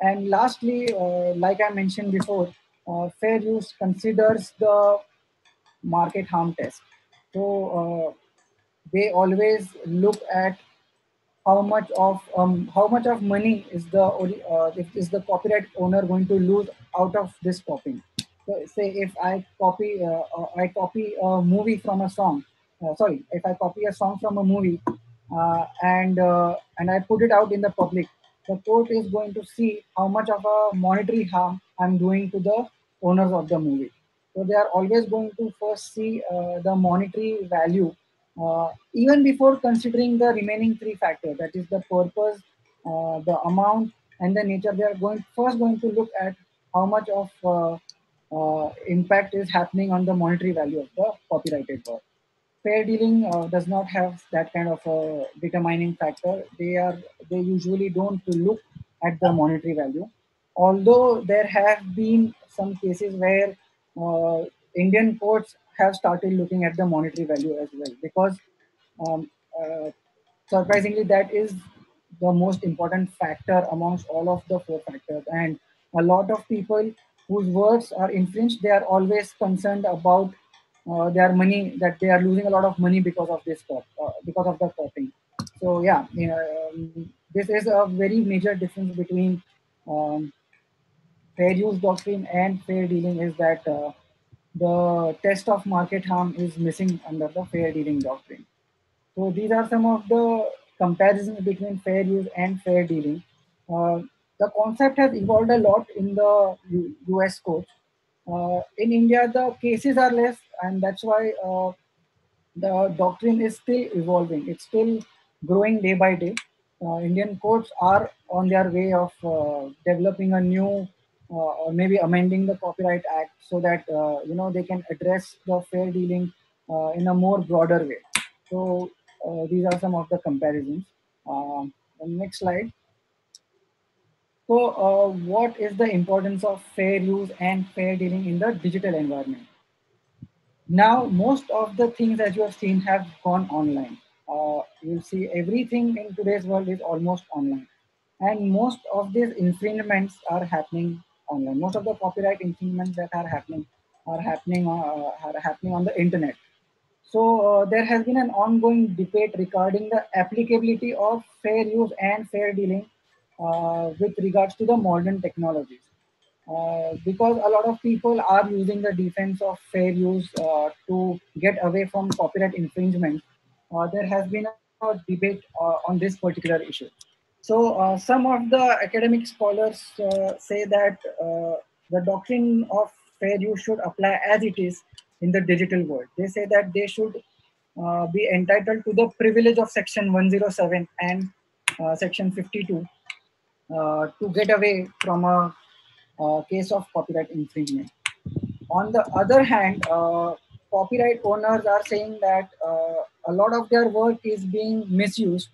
And lastly, uh, like I mentioned before, uh, fair use considers the market harm test. So uh, they always look at how much of um, how much of money is the uh, is the copyright owner going to lose out of this copying. So say if I copy uh, uh, I copy a movie from a song, uh, sorry, if I copy a song from a movie uh, and uh, and I put it out in the public, the court is going to see how much of a monetary harm I'm doing to the owners of the movie. So they are always going to first see the monetary value uh, even before considering the remaining three factors, that is the purpose, uh, the amount, and the nature, they are going first going to look at how much of uh, uh impact is happening on the monetary value of the copyrighted work. Fair dealing uh, does not have that kind of a determining factor. They are they usually don't look at the monetary value. Although there have been some cases where uh, Indian courts have started looking at the monetary value as well because um, uh, surprisingly that is the most important factor amongst all of the four factors. And a lot of people whose works are infringed they are always concerned about uh, their money that they are losing a lot of money because of this uh, because of the copying so yeah um, this is a very major difference between um, fair use doctrine and fair dealing is that uh, the test of market harm is missing under the fair dealing doctrine. So these are some of the comparisons between fair use and fair dealing. Uh, the concept has evolved a lot in the U US courts. Uh, in India, the cases are less, and that's why uh, the doctrine is still evolving. It's still growing day by day. Uh, Indian courts are on their way of uh, developing a new or maybe amending the Copyright Act so that uh, you know they can address the fair dealing uh, in a more broader way. So these are some of the comparisons. Next slide. So, uh, what is the importance of fair use and fair dealing in the digital environment? Now, most of the things that you have seen have gone online. Uh, you see everything in today's world is almost online. And most of these infringements are happening online. Most of the copyright infringements that are happening are happening uh, are happening on the internet. So uh, there has been an ongoing debate regarding the applicability of fair use and fair dealing uh, with regards to the modern technologies. Uh, because a lot of people are using the defense of fair use uh, to get away from copyright infringement, uh, there has been a debate on this particular issue. So uh, some of the academic scholars uh, say that uh, the doctrine of fair use should apply as it is in the digital world. They say that they should uh, be entitled to the privilege of section 107 and uh, section 52 uh, to get away from a, a, case of copyright infringement. On the other hand, copyright owners are saying that a lot of their work is being misused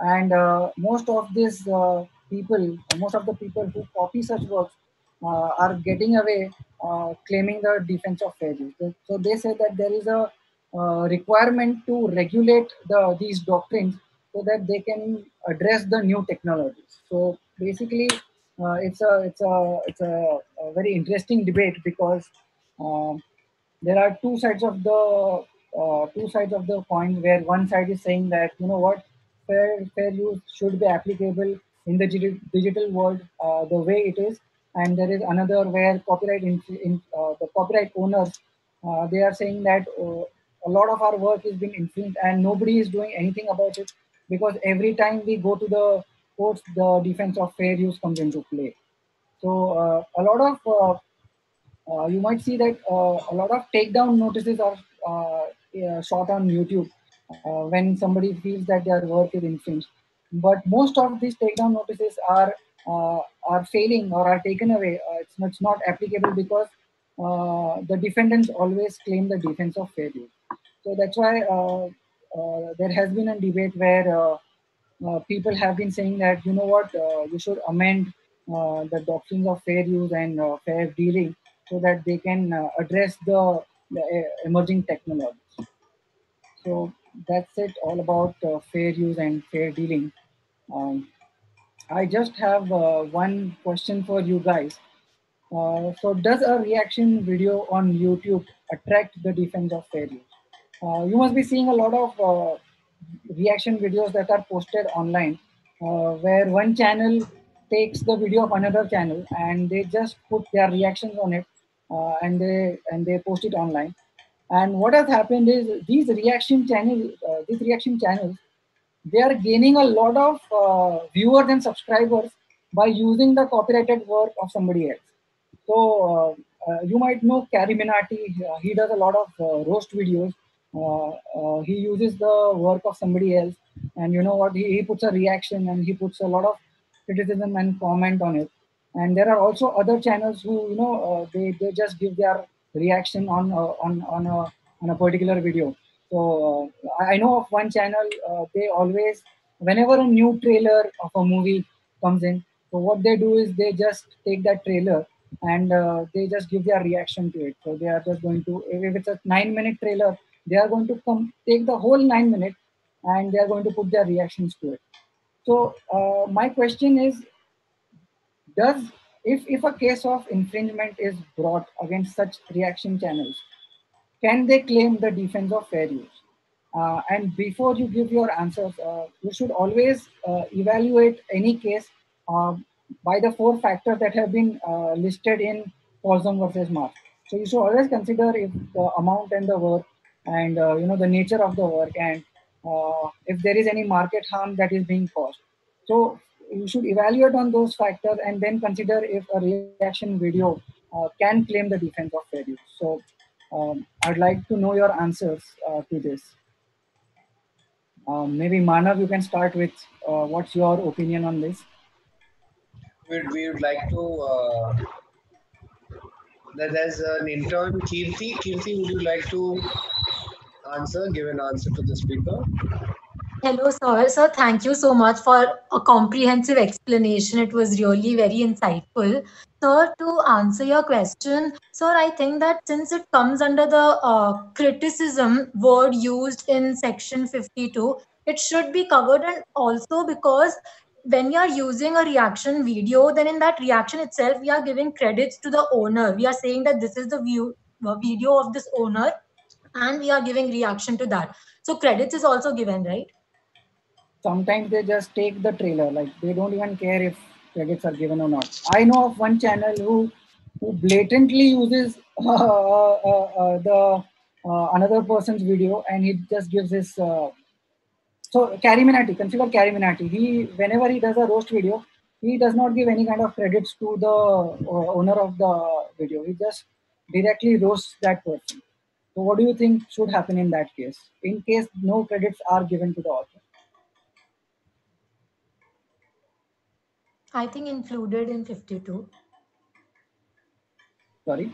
and uh, most of these uh, people most of the people who copy such works uh, are getting away uh, claiming the defense of fair use. So they say that there is a uh, requirement to regulate the these doctrines so that they can address the new technologies. So basically uh, it's a it's a it's a, a very interesting debate because um, there are two sides of the two sides of the coin where one side is saying that you know what fair fair use should be applicable in the digital world uh, the way it is. And there is another where copyright in, in uh, the copyright owners uh, they are saying that uh, a lot of our work is being infringed and nobody is doing anything about it because every time we go to the courts the defense of fair use comes into play. So uh, a lot of uh, you might see that a lot of takedown notices are shot on youtube uh, when somebody feels that their work is infringed. But most of these takedown notices are uh, are failing or are taken away. Uh, it's, it's not applicable because uh, the defendants always claim the defense of fair use. So that's why uh, uh, there has been a debate where people have been saying that you know what you should amend the doctrines of fair use and fair dealing so that they can address the the emerging technologies. So that's it all about uh, fair use and fair dealing. Um, I just have uh, one question for you guys. Uh, so does a reaction video on YouTube attract the defense of fair use? Uh, you must be seeing a lot of uh, reaction videos that are posted online uh, where one channel takes the video of another channel and they just put their reactions on it and they and they post it online and what has happened is these reaction channels uh, these reaction channels they are gaining a lot of uh, viewers and subscribers by using the copyrighted work of somebody else so uh, uh, you might know CarryMinati. Uh, he does a lot of roast videos. he uses the work of somebody else, and you know what? He, he puts a reaction and he puts a lot of criticism and comment on it. And there are also other channels who, you know, they, they just give their reaction on on on a on a particular video. So uh, I know of one channel. Uh, they always, whenever a new trailer of a movie comes in, so what they do is they just take that trailer and uh, they just give their reaction to it. So they are just going to, if it's a nine minute trailer, they are going to come take the whole nine minutes and they are going to put their reactions to it. So uh, my question is, does if if a case of infringement is brought against such reaction channels, can they claim the defense of fair use? Uh, and before you give your answers, uh, you should always uh, evaluate any case um, by the four factors that have been uh, listed in Folsom versus Marsh. So you should always consider if the amount and the work and uh, you know the nature of the work and uh, if there is any market harm that is being caused. So you should evaluate on those factors and then consider if a reaction video uh, can claim the defense of fair use. So um, I'd like to know your answers uh, to this. Um, maybe Manav, you can start with uh, what's your opinion on this? we would, we would like to uh, there's an intern Kirti. Kirti, would you like to answer, give an answer to the speaker? Hello, sir. Sir, thank you so much for a comprehensive explanation. It was really very insightful. Sir, to answer your question, sir, I think that since it comes under the uh, criticism word used in section 52, it should be covered and also because when you are using a reaction video, then in that reaction itself, we are giving credits to the owner. We are saying that this is the view video of this owner, and we are giving reaction to that. So credits is also given, right? Sometimes they just take the trailer, like they don't even care if credits are given or not. I know of one channel who who blatantly uses uh, uh, uh, the uh, another person's video and he just gives his uh, so CarryMinati, consider CarryMinati. He, whenever he does a roast video, he does not give any kind of credits to the uh, owner of the video. He just directly roasts that person. So what do you think should happen in that case? In case no credits are given to the author. I think included in 52. Sorry?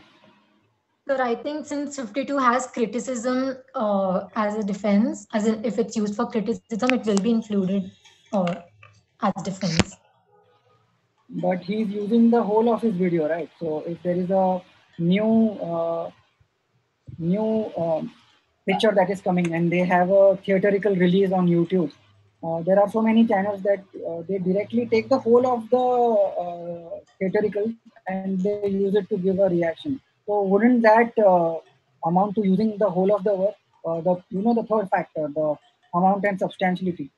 Sir, I think since 52 has criticism uh, as a defense, as in if it's used for criticism, it will be included uh, as defense. But he's using the whole of his video, right? So if there is a new uh, new um, picture that is coming and they have a theatrical release on YouTube, uh, there are so many channels that uh, they directly take the whole of the uh, and they use it to give a reaction so wouldn't that uh, amount to using the whole of the work? Uh, the you know the third factor, the amount and substantiality.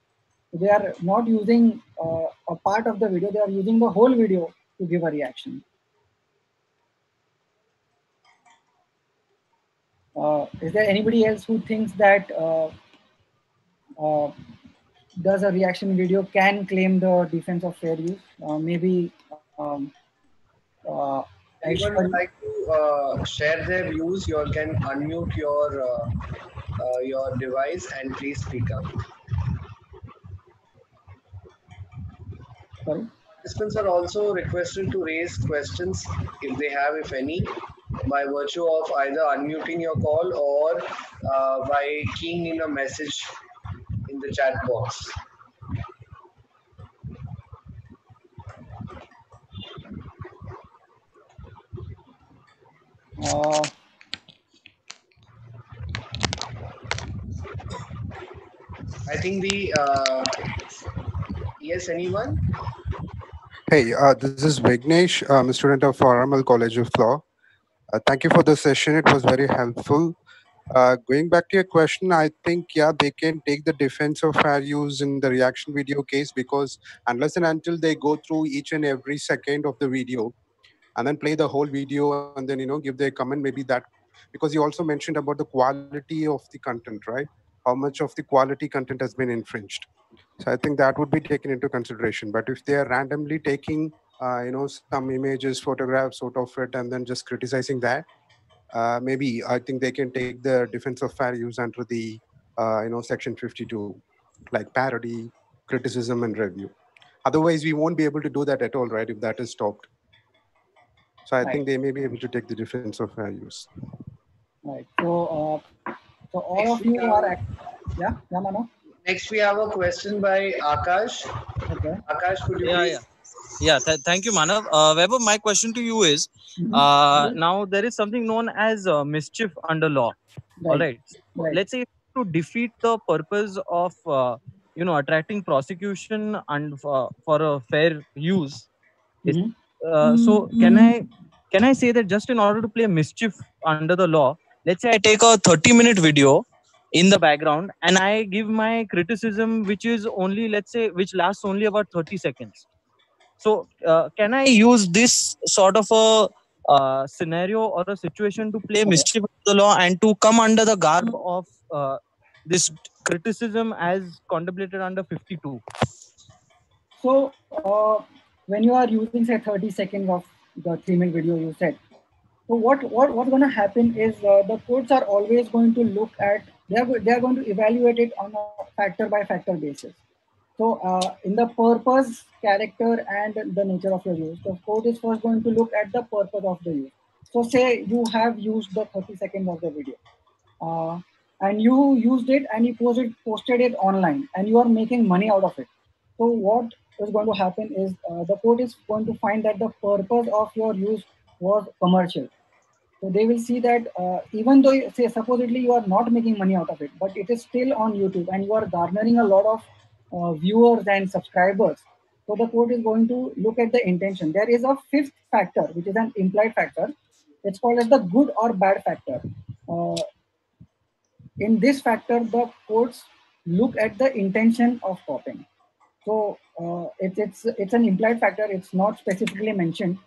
They are not using a part of the video; they are using the whole video to give a reaction. Is there anybody else who thinks that does a reaction video can claim the defense of fair use? maybe um, anyone would like to uh, share their views, you can unmute your uh, uh, your device and please speak up. Sorry? Participants are also requested to raise questions if they have, if any, by virtue of either unmuting your call or uh, by keying in a message in the chat box. Uh, I think the uh, yes, anyone? Hey, uh, this is Vignesh. Uh, I'm a student of Formal College of Law. Uh, thank you for the session. It was very helpful. Uh, going back to your question, I think, yeah, they can take the defense of fair use in the reaction video case because unless and until they go through each and every second of the video and then play the whole video and then, you know, give their comment, maybe that, because you also mentioned about the quality of the content, right? How much of the quality content has been infringed. So I think that would be taken into consideration. But if they are randomly taking, uh, you know, some images, photographs out of it and then just criticizing that, uh, maybe I think they can take the defense of fair use under the uh, you know section 52, like parody, criticism, and review. Otherwise, we won't be able to do that at all, right? If that is stopped. So I Right. think they may be able to take the defense of fair use. Right. So, uh, so all of you are, act- yeah, yeah, Manav. Next, we have a question by Akash. Okay. Akash, could you Yeah, please? yeah. Yeah, th- thank you, Manav. Uh, Vaibhav, my question to you is Mhm. uh, now there is something known as uh, mischief under law. All right. right. Let's say to defeat the purpose of uh, you know attracting prosecution and for, for a fair use. Mhm. Uh, so can I can I say that just in order to play mischief under the law, let's say I take a 30 minute video in the background and I give my criticism, which is only let's say which lasts only about 30 seconds. So uh, can I use this sort of a uh, scenario or a situation to play mischief under the law and to come under the garb of uh, this criticism as contemplated under 52? So, uh, when you are using say 30 seconds of the three minute video you said, so what what what's going to happen is uh, the courts are always going to look at they are they are going to evaluate it on a factor by factor basis. So, uh, in the purpose, character, and the nature of your use, the court is first going to look at the purpose of the use. So, say you have used the 30 seconds of the video, uh, and you used it and you posted posted it online, and you are making money out of it. So, what is going to happen is uh, the court is going to find that the purpose of your use was commercial. So they will see that uh, even though, say, supposedly you are not making money out of it, but it is still on YouTube and you are garnering a lot of uh, viewers and subscribers. So the court is going to look at the intention. There is a fifth factor, which is an implied factor. It's called as the good or bad factor. Uh, in this factor, the courts look at the intention of copying. So uh, it, it's it's an implied factor. It's not specifically mentioned,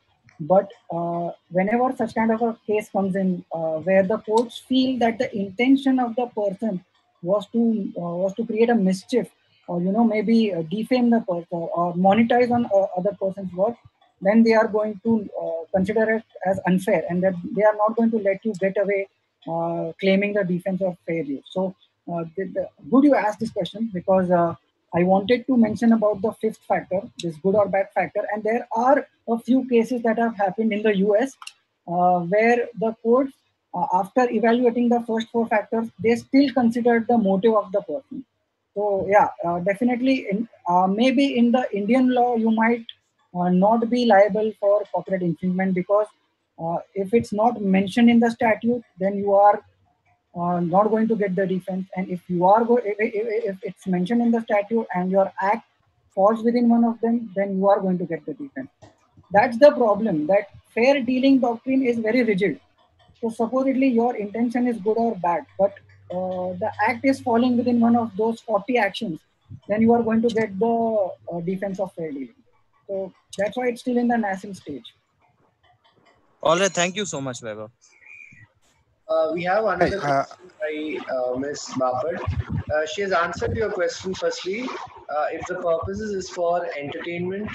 but uh, whenever such kind of a case comes in, uh, where the courts feel that the intention of the person was to uh, was to create a mischief, or you know maybe uh, defame the person or monetize on uh, other person's work, then they are going to uh, consider it as unfair, and that they are not going to let you get away claiming the defense of fair use. So the, the, good you asked this question because. I wanted to mention about the fifth factor, this good or bad factor, and there are a few cases that have happened in the US uh, where the courts, uh, after evaluating the first four factors, they still considered the motive of the person. So yeah, uh, definitely, in, uh, maybe in the Indian law you might uh, not be liable for copyright infringement because if it's not mentioned in the statute, then you are not going to get the defense. And if you are go, if, if, if it's mentioned in the statute and your act falls within one of them, then you are going to get the defense. That's the problem. That fair dealing doctrine is very rigid. So supposedly your intention is good or bad, but uh, the act is falling within one of those 40 actions, then you are going to get the uh, defense of fair dealing. So that's why it's still in the nascent stage. All right. Thank you so much, Vaibhav. Uh, we have another Hey, uh, question by uh, Ms. Bapat. Uh, she has answered your question firstly. Uh, if the purpose is for entertainment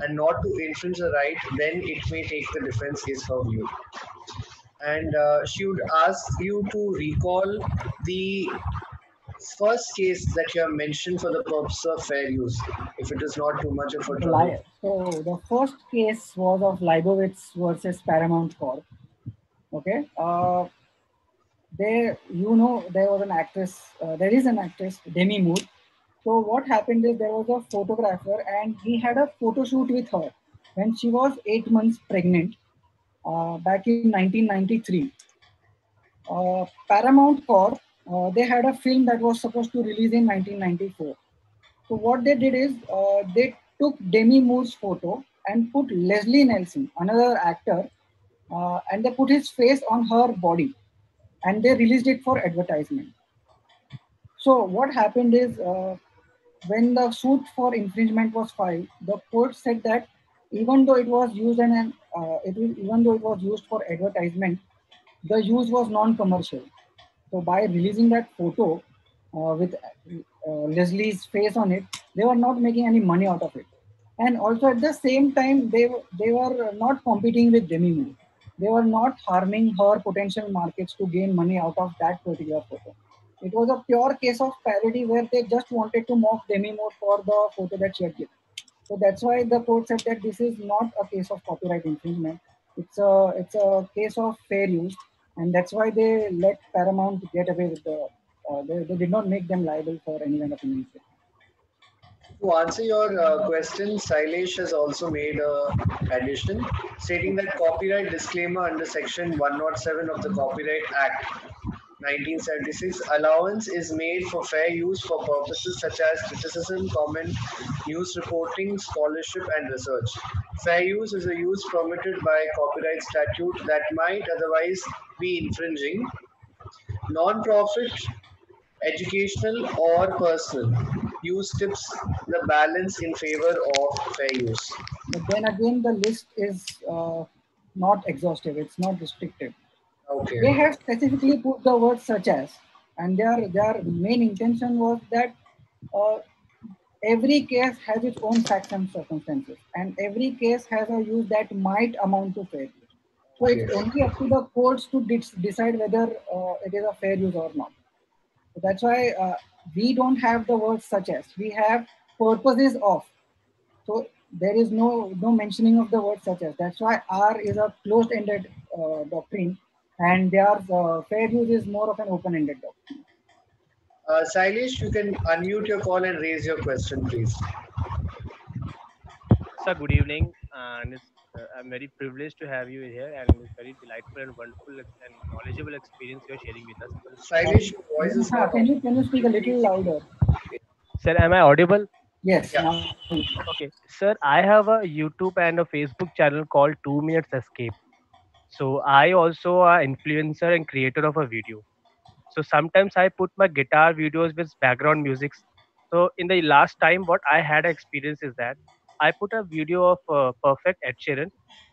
and not to infringe the right, then it may take the defense case her view. And uh, she would ask you to recall the first case that you have mentioned for the purpose of fair use, if it is not too much of a trouble. So the first case was of Leibovitz versus Paramount Corp. Okay. Uh, there, you know, there was an actress. Uh, there is an actress, Demi Moore. So what happened is there was a photographer, and he had a photo shoot with her when she was eight months pregnant, uh, back in 1993. Uh, Paramount Corp uh, they had a film that was supposed to release in 1994. So what they did is uh, they took Demi Moore's photo and put Leslie Nielsen, another actor, uh, and they put his face on her body, and they released it for advertisement. So what happened is when the suit for infringement was filed, the court said that even though it was used in an, uh, it even though it was used for advertisement, the use was non-commercial. So by releasing that photo uh, with uh, Leslie's face on it, they were not making any money out of it. And also at the same time, they they were not competing with Demi Moore. They were not harming her potential markets to gain money out of that particular photo. It was a pure case of parody where they just wanted to mock Demi Moore for the photo that she had given. So that's why the court said that this is not a case of copyright infringement. It's a it's a case of fair use, and that's why they let Paramount get away with the. Uh, they, they did not make them liable for any kind of infringement. To answer your uh, question, Sailesh has also made a addition stating that copyright disclaimer under section 107 of the Copyright Act 1976 allowance is made for fair use for purposes such as criticism, comment, news reporting, scholarship, and research. Fair use is a use permitted by copyright statute that might otherwise be infringing. Non-profit, educational, or personal use tips the balance in favor of fair use. But then again, the list is uh, not exhaustive. It's not restrictive. Okay. They have specifically put the word such as, and their their main intention was that uh, every case has its own facts and circumstances, and every case has a use that might amount to fair use. So it's only up to the courts to de- decide whether uh, it is a fair use or not. So that's why uh, we don't have the word such as. We have purposes of. So there is no no mentioning of the word such as. That's why R is a closed-ended uh, doctrine, and their uh, fair use is more of an open-ended doctrine. Uh, Sailesh, you can unmute your call and raise your question, please. Sir, good evening. And uh, I'm very privileged to have you here, and it's very delightful and wonderful and knowledgeable experience you're sharing with us. Sailesh, your voice is Huh, not can you can you speak a little louder? Sir, am I audible? Yes. Yeah. Okay. Sir, I have a YouTube and a Facebook channel called Two Minutes Escape. So I also are influencer and creator of a video. So sometimes I put my guitar videos with background music. So in the last time, what I had experience is that I put a video of uh, Perfect Ed Sheeran,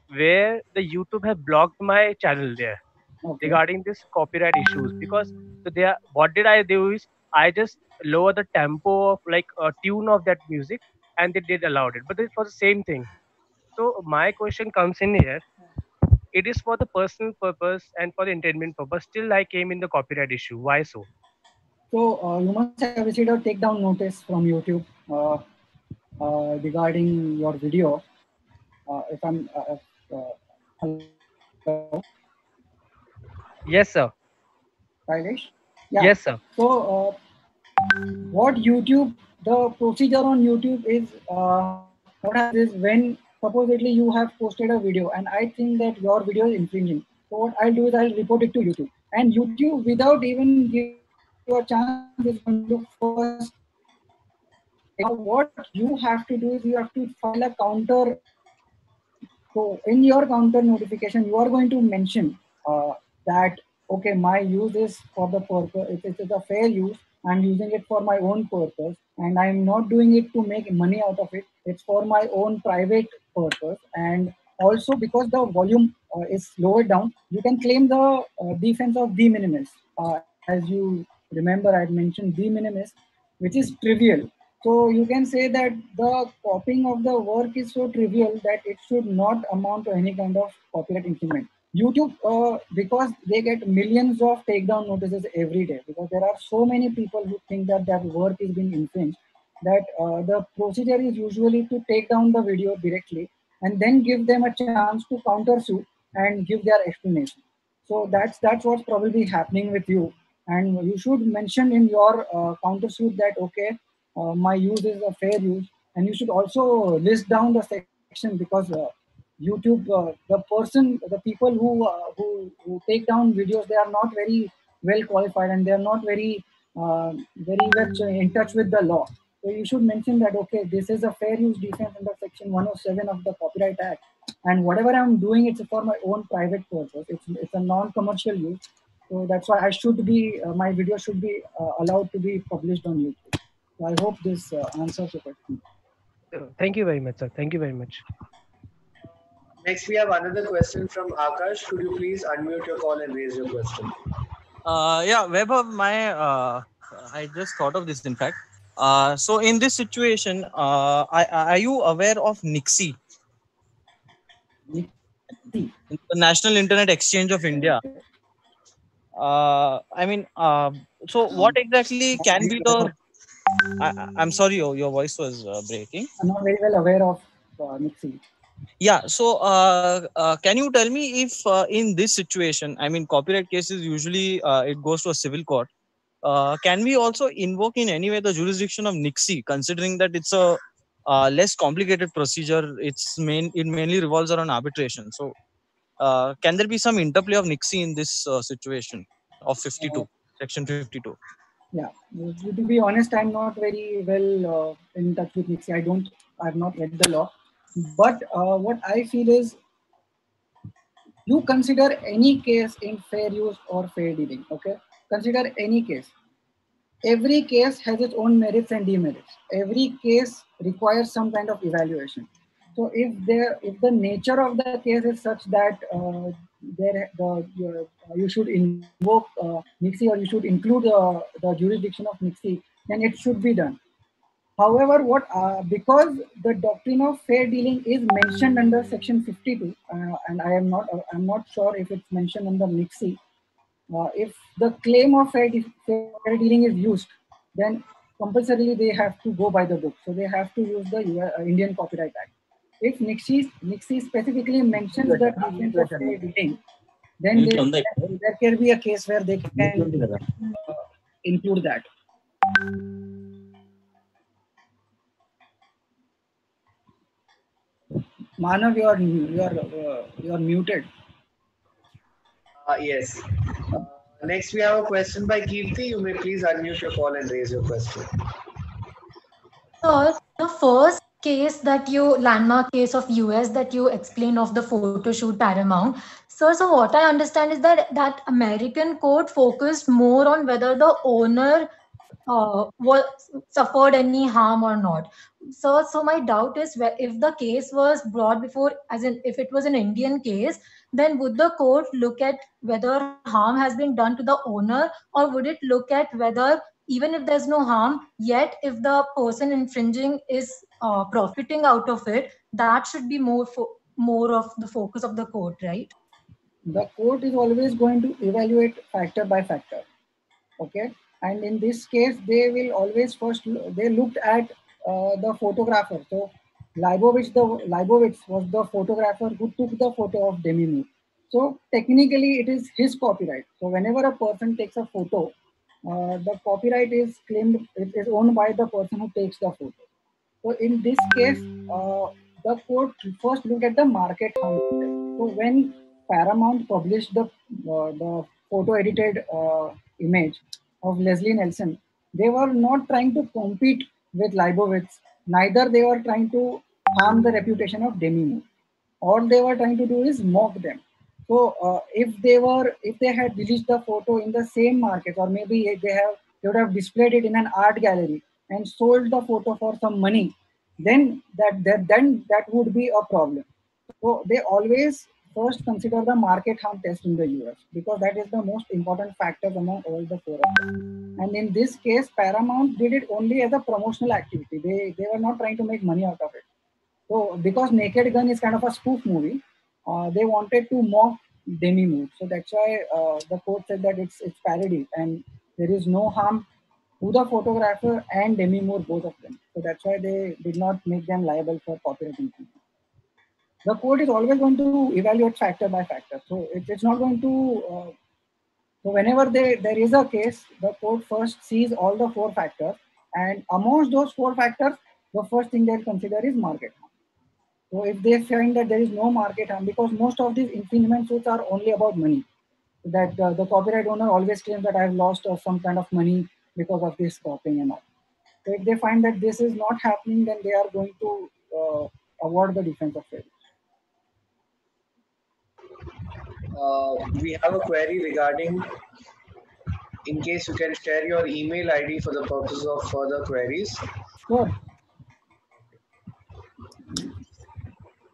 where the YouTube have blocked my channel there. Okay. regarding this copyright issues because so they are, what did I do is I just lower the tempo of like a tune of that music and they did allowed it, but it was the same thing. So my question comes in here. It is for the personal purpose and for the entertainment purpose. Still, I came in the copyright issue. Why so? So uh, you must have received a takedown notice from YouTube uh, uh, regarding your video. Uh, if I'm uh, uh, hello, Yes, sir. Kailesh? Yeah. Yes, sir. So uh, what YouTube, the procedure on YouTube is uh, what happens is when supposedly you have posted a video and I think that your video is infringing. So what I'll do is I'll report it to YouTube. And YouTube, without even giving you a chance, is going to first. Now, what you have to do is you have to file a counter. So in your counter notification, you are going to mention uh, that okay, my use is for the purpose. It, it is a fair use. I'm using it for my own purpose, and I'm not doing it to make money out of it. It's for my own private purpose, and also because the volume uh, is lowered down, you can claim the uh, defense of de minimis. Uh, as you remember, I had mentioned de minimis, which is trivial. So you can say that the copying of the work is so trivial that it should not amount to any kind of copyright infringement. YouTube, uh, because they get millions of takedown notices every day, because there are so many people who think that their work is being infringed, that uh, the procedure is usually to take down the video directly and then give them a chance to countersue and give their explanation. So that's that's what's probably happening with you, and you should mention in your uh, countersuit that okay, uh, my use is a fair use, and you should also list down the section because uh, YouTube, uh, the person, the people who, uh, who who take down videos, they are not very well qualified and they are not very uh, very much in touch with the law. So you should mention that okay, this is a fair use defense under Section 107 of the Copyright Act, and whatever I'm doing, it's for my own private purpose. It's it's a non-commercial use, so that's why I should be uh, my video should be uh, allowed to be published on YouTube. So I hope this uh, answers your question. Thank you very much, sir. Thank you very much. Next, we have another question from Akash. Could you please unmute your call and raise your question? Uh, yeah, Weber, my uh, I just thought of this. In fact, uh, so in this situation, uh, I, are you aware of NIXI, the National Internet Exchange of India? Uh, I mean, uh, so what exactly can be the? I, I'm sorry, your, your voice was uh, breaking. I'm not very well aware of uh, NIXI. Yeah. So, uh, uh, can you tell me if uh, in this situation, I mean, copyright cases usually uh, it goes to a civil court. Uh, can we also invoke in any way the jurisdiction of NIXI, considering that it's a uh, less complicated procedure? It's main it mainly revolves around arbitration. So, uh, can there be some interplay of NIXI in this uh, situation of 52, section 52? Yeah, to be honest, I'm not very well uh, in touch with NIXI. I don't, I've not read the law. But what I feel is you consider any case in fair use or fair dealing, okay? Consider any case. Every case has its own merits and demerits. Every case requires some kind of evaluation. So if there, if the nature of the case is such that uh, there, the, you, you should invoke uh, NIXI or you should include uh, the jurisdiction of NIXI, then it should be done. However, what uh, because the doctrine of fair dealing is mentioned under Section 52, uh, and I am not uh, I'm not sure if it's mentioned under NIXI. Uh, if the claim of fair, fair dealing is used, then compulsorily they have to go by the book. So they have to use the uh, Indian Copyright Act. If NIXI, NIXI specifically mentions the defense of fair dealing, then they, there can be a case where they can uh, include that. Manav, you are you are uh, you are muted. Uh, yes. Uh, next, we have a question by Kirti. You may please unmute your call and raise your question. So the first case that you landmark case of US that you explained of the photo shoot Paramount. So, so what I understand is that that American court focused more on whether the owner uh, was suffered any harm or not. So, so my doubt is if the case was brought before, as in if it was an Indian case, then would the court look at whether harm has been done to the owner, or would it look at whether even if there's no harm, yet if the person infringing is uh, profiting out of it, that should be more fo- more of the focus of the court, right? The court is always going to evaluate factor by factor. Okay, and in this case, they will always first they looked at uh, the photographer. So Leibovitz, the Leibovitz was the photographer who took the photo of Demi Moore. So technically, it is his copyright. So whenever a person takes a photo, uh, the copyright is claimed it is owned by the person who takes the photo. So in this case, uh, the court first looked at the market. So when Paramount published the uh, the photo edited uh, image of Leslie Nielsen, they were not trying to compete with Leibovitz. Neither they were trying to harm the reputation of Demi. All they were trying to do is mock them. So uh, if they were, if they had released the photo in the same market, or maybe they have, they would have displayed it in an art gallery and sold the photo for some money, then that, that then that would be a problem. So they always first consider the market harm test in the US because that is the most important factor among all the four. And in this case, Paramount did it only as a promotional activity. They they were not trying to make money out of it. So because Naked Gun is kind of a spoof movie, uh, they wanted to mock Demi Moore. So that's why uh, the court said that it's it's parody and there is no harm to the photographer and Demi Moore, both of them. So that's why they did not make them liable for copyright infringement. The court is always going to evaluate factor by factor. So it, it's not going to. Uh, so whenever they, there is a case, the court first sees all the four factors, and amongst those four factors, the first thing they'll consider is market. So if they find that there is no market harm, because most of these infringement suits are only about money. that uh, the copyright owner always claims that I have lost uh, some kind of money because of this copying and all. So if they find that this is not happening, then they are going to uh, award the defense of fair uh, we have a query regarding in case you can share your email id for the purpose of further queries. Sure.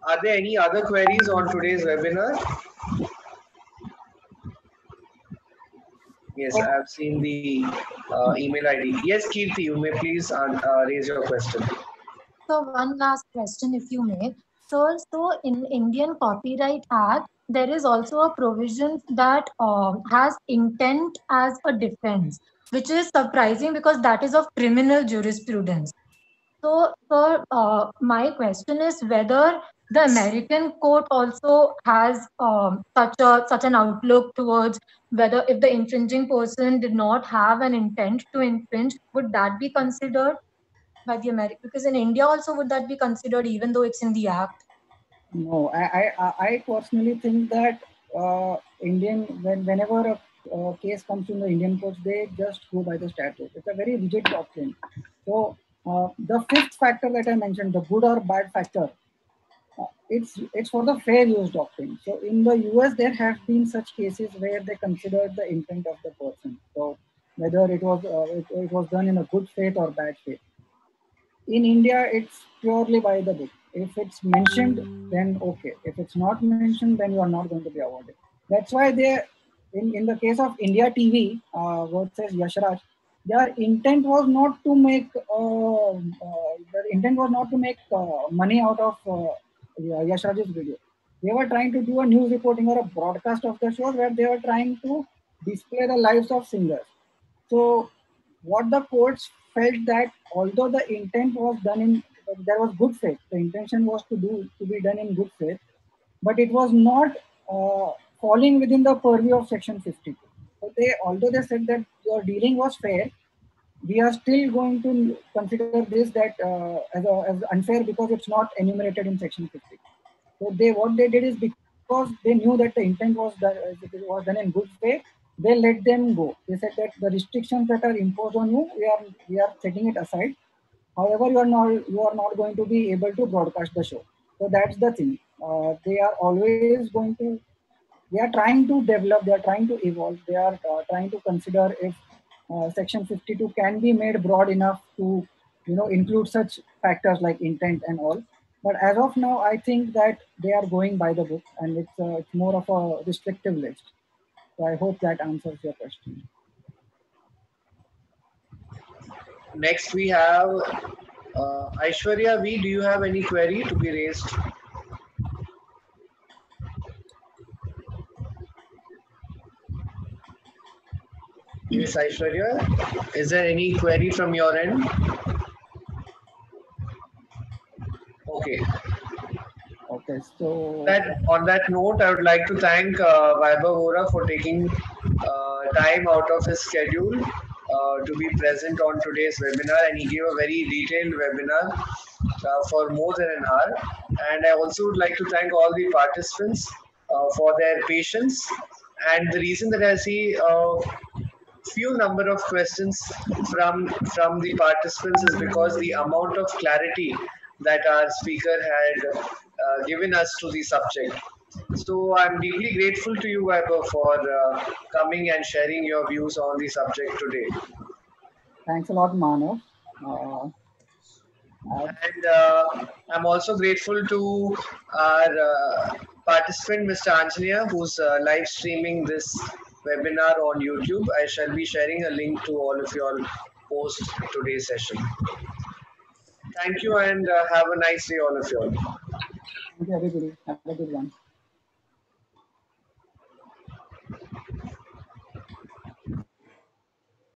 Are there any other queries on today's webinar? Yes i have seen the uh, email id yes kirti you may please uh, uh raise your question. So one last question if you may. So so in indian copyright act there is also a provision that um, has intent as a defense, which is surprising because that is of criminal jurisprudence. So, so uh, my question is whether the American court also has um, such a such an outlook towards whether if the infringing person did not have an intent to infringe, would that be considered by the American? Because in India also would that be considered even though it's in the act? No, I, I, I personally think that uh, Indian, when, whenever a, a, case comes to the Indian courts, they just go by the statute. It's a very rigid doctrine. So uh, the fifth factor that I mentioned, the good or bad factor, uh, it's it's for the fair use doctrine. So in the US, there have been such cases where they considered the intent of the person. So whether it was uh, it, it was done in a good faith or bad faith. In India, it's purely by the book if it's mentioned, then okay. If it's not mentioned, then you are not going to be awarded. That's why they, in, in the case of India TV, uh, says Yashraj, their intent was not to make, uh, uh, their intent was not to make uh, money out of uh, Yashraj's video. They were trying to do a news reporting or a broadcast of the show where they were trying to display the lives of singers. So what the courts felt that although the intent was done in there was good faith. The intention was to do to be done in good faith, but it was not uh, falling within the purview of Section 52. So they, although they said that your dealing was fair, we are still going to consider this that uh, as, a, as unfair because it's not enumerated in Section 50. So they what they did is because they knew that the intent was done, was done in good faith, they let them go. They said that the restrictions that are imposed on you, we are we are setting it aside However, you are not you are not going to be able to broadcast the show. So that's the thing. Uh, they are always going to. They are trying to develop. They are trying to evolve. They are uh, trying to consider if uh, Section 52 can be made broad enough to, you know, include such factors like intent and all. But as of now, I think that they are going by the book, and it's, uh, it's more of a restrictive list. So I hope that answers your question. Next, we have uh, Aishwarya V. Do you have any query to be raised? Yes, Aishwarya. Is there any query from your end? Okay. Okay, so that on that note, I would like to thank uh, Vaibhav for taking uh, time out of his schedule uh, to be present on today's webinar and he gave a very detailed webinar uh, for more than an hour. And I also would like to thank all the participants uh, for their patience. And the reason that I see a few number of questions from from the participants is because the amount of clarity that our speaker had uh, given us to the subject. So I'm deeply grateful to you, Vaibhav, for uh, coming and sharing your views on the subject today. Thanks a lot, Manav. Uh, and uh, I'm also grateful to our uh, participant, Mr. Anjania, who's uh, live streaming this webinar on YouTube. I shall be sharing a link to all of you all post today's session. Thank you and uh, have a nice day, all of you all. Thank you, everybody. Have a good one.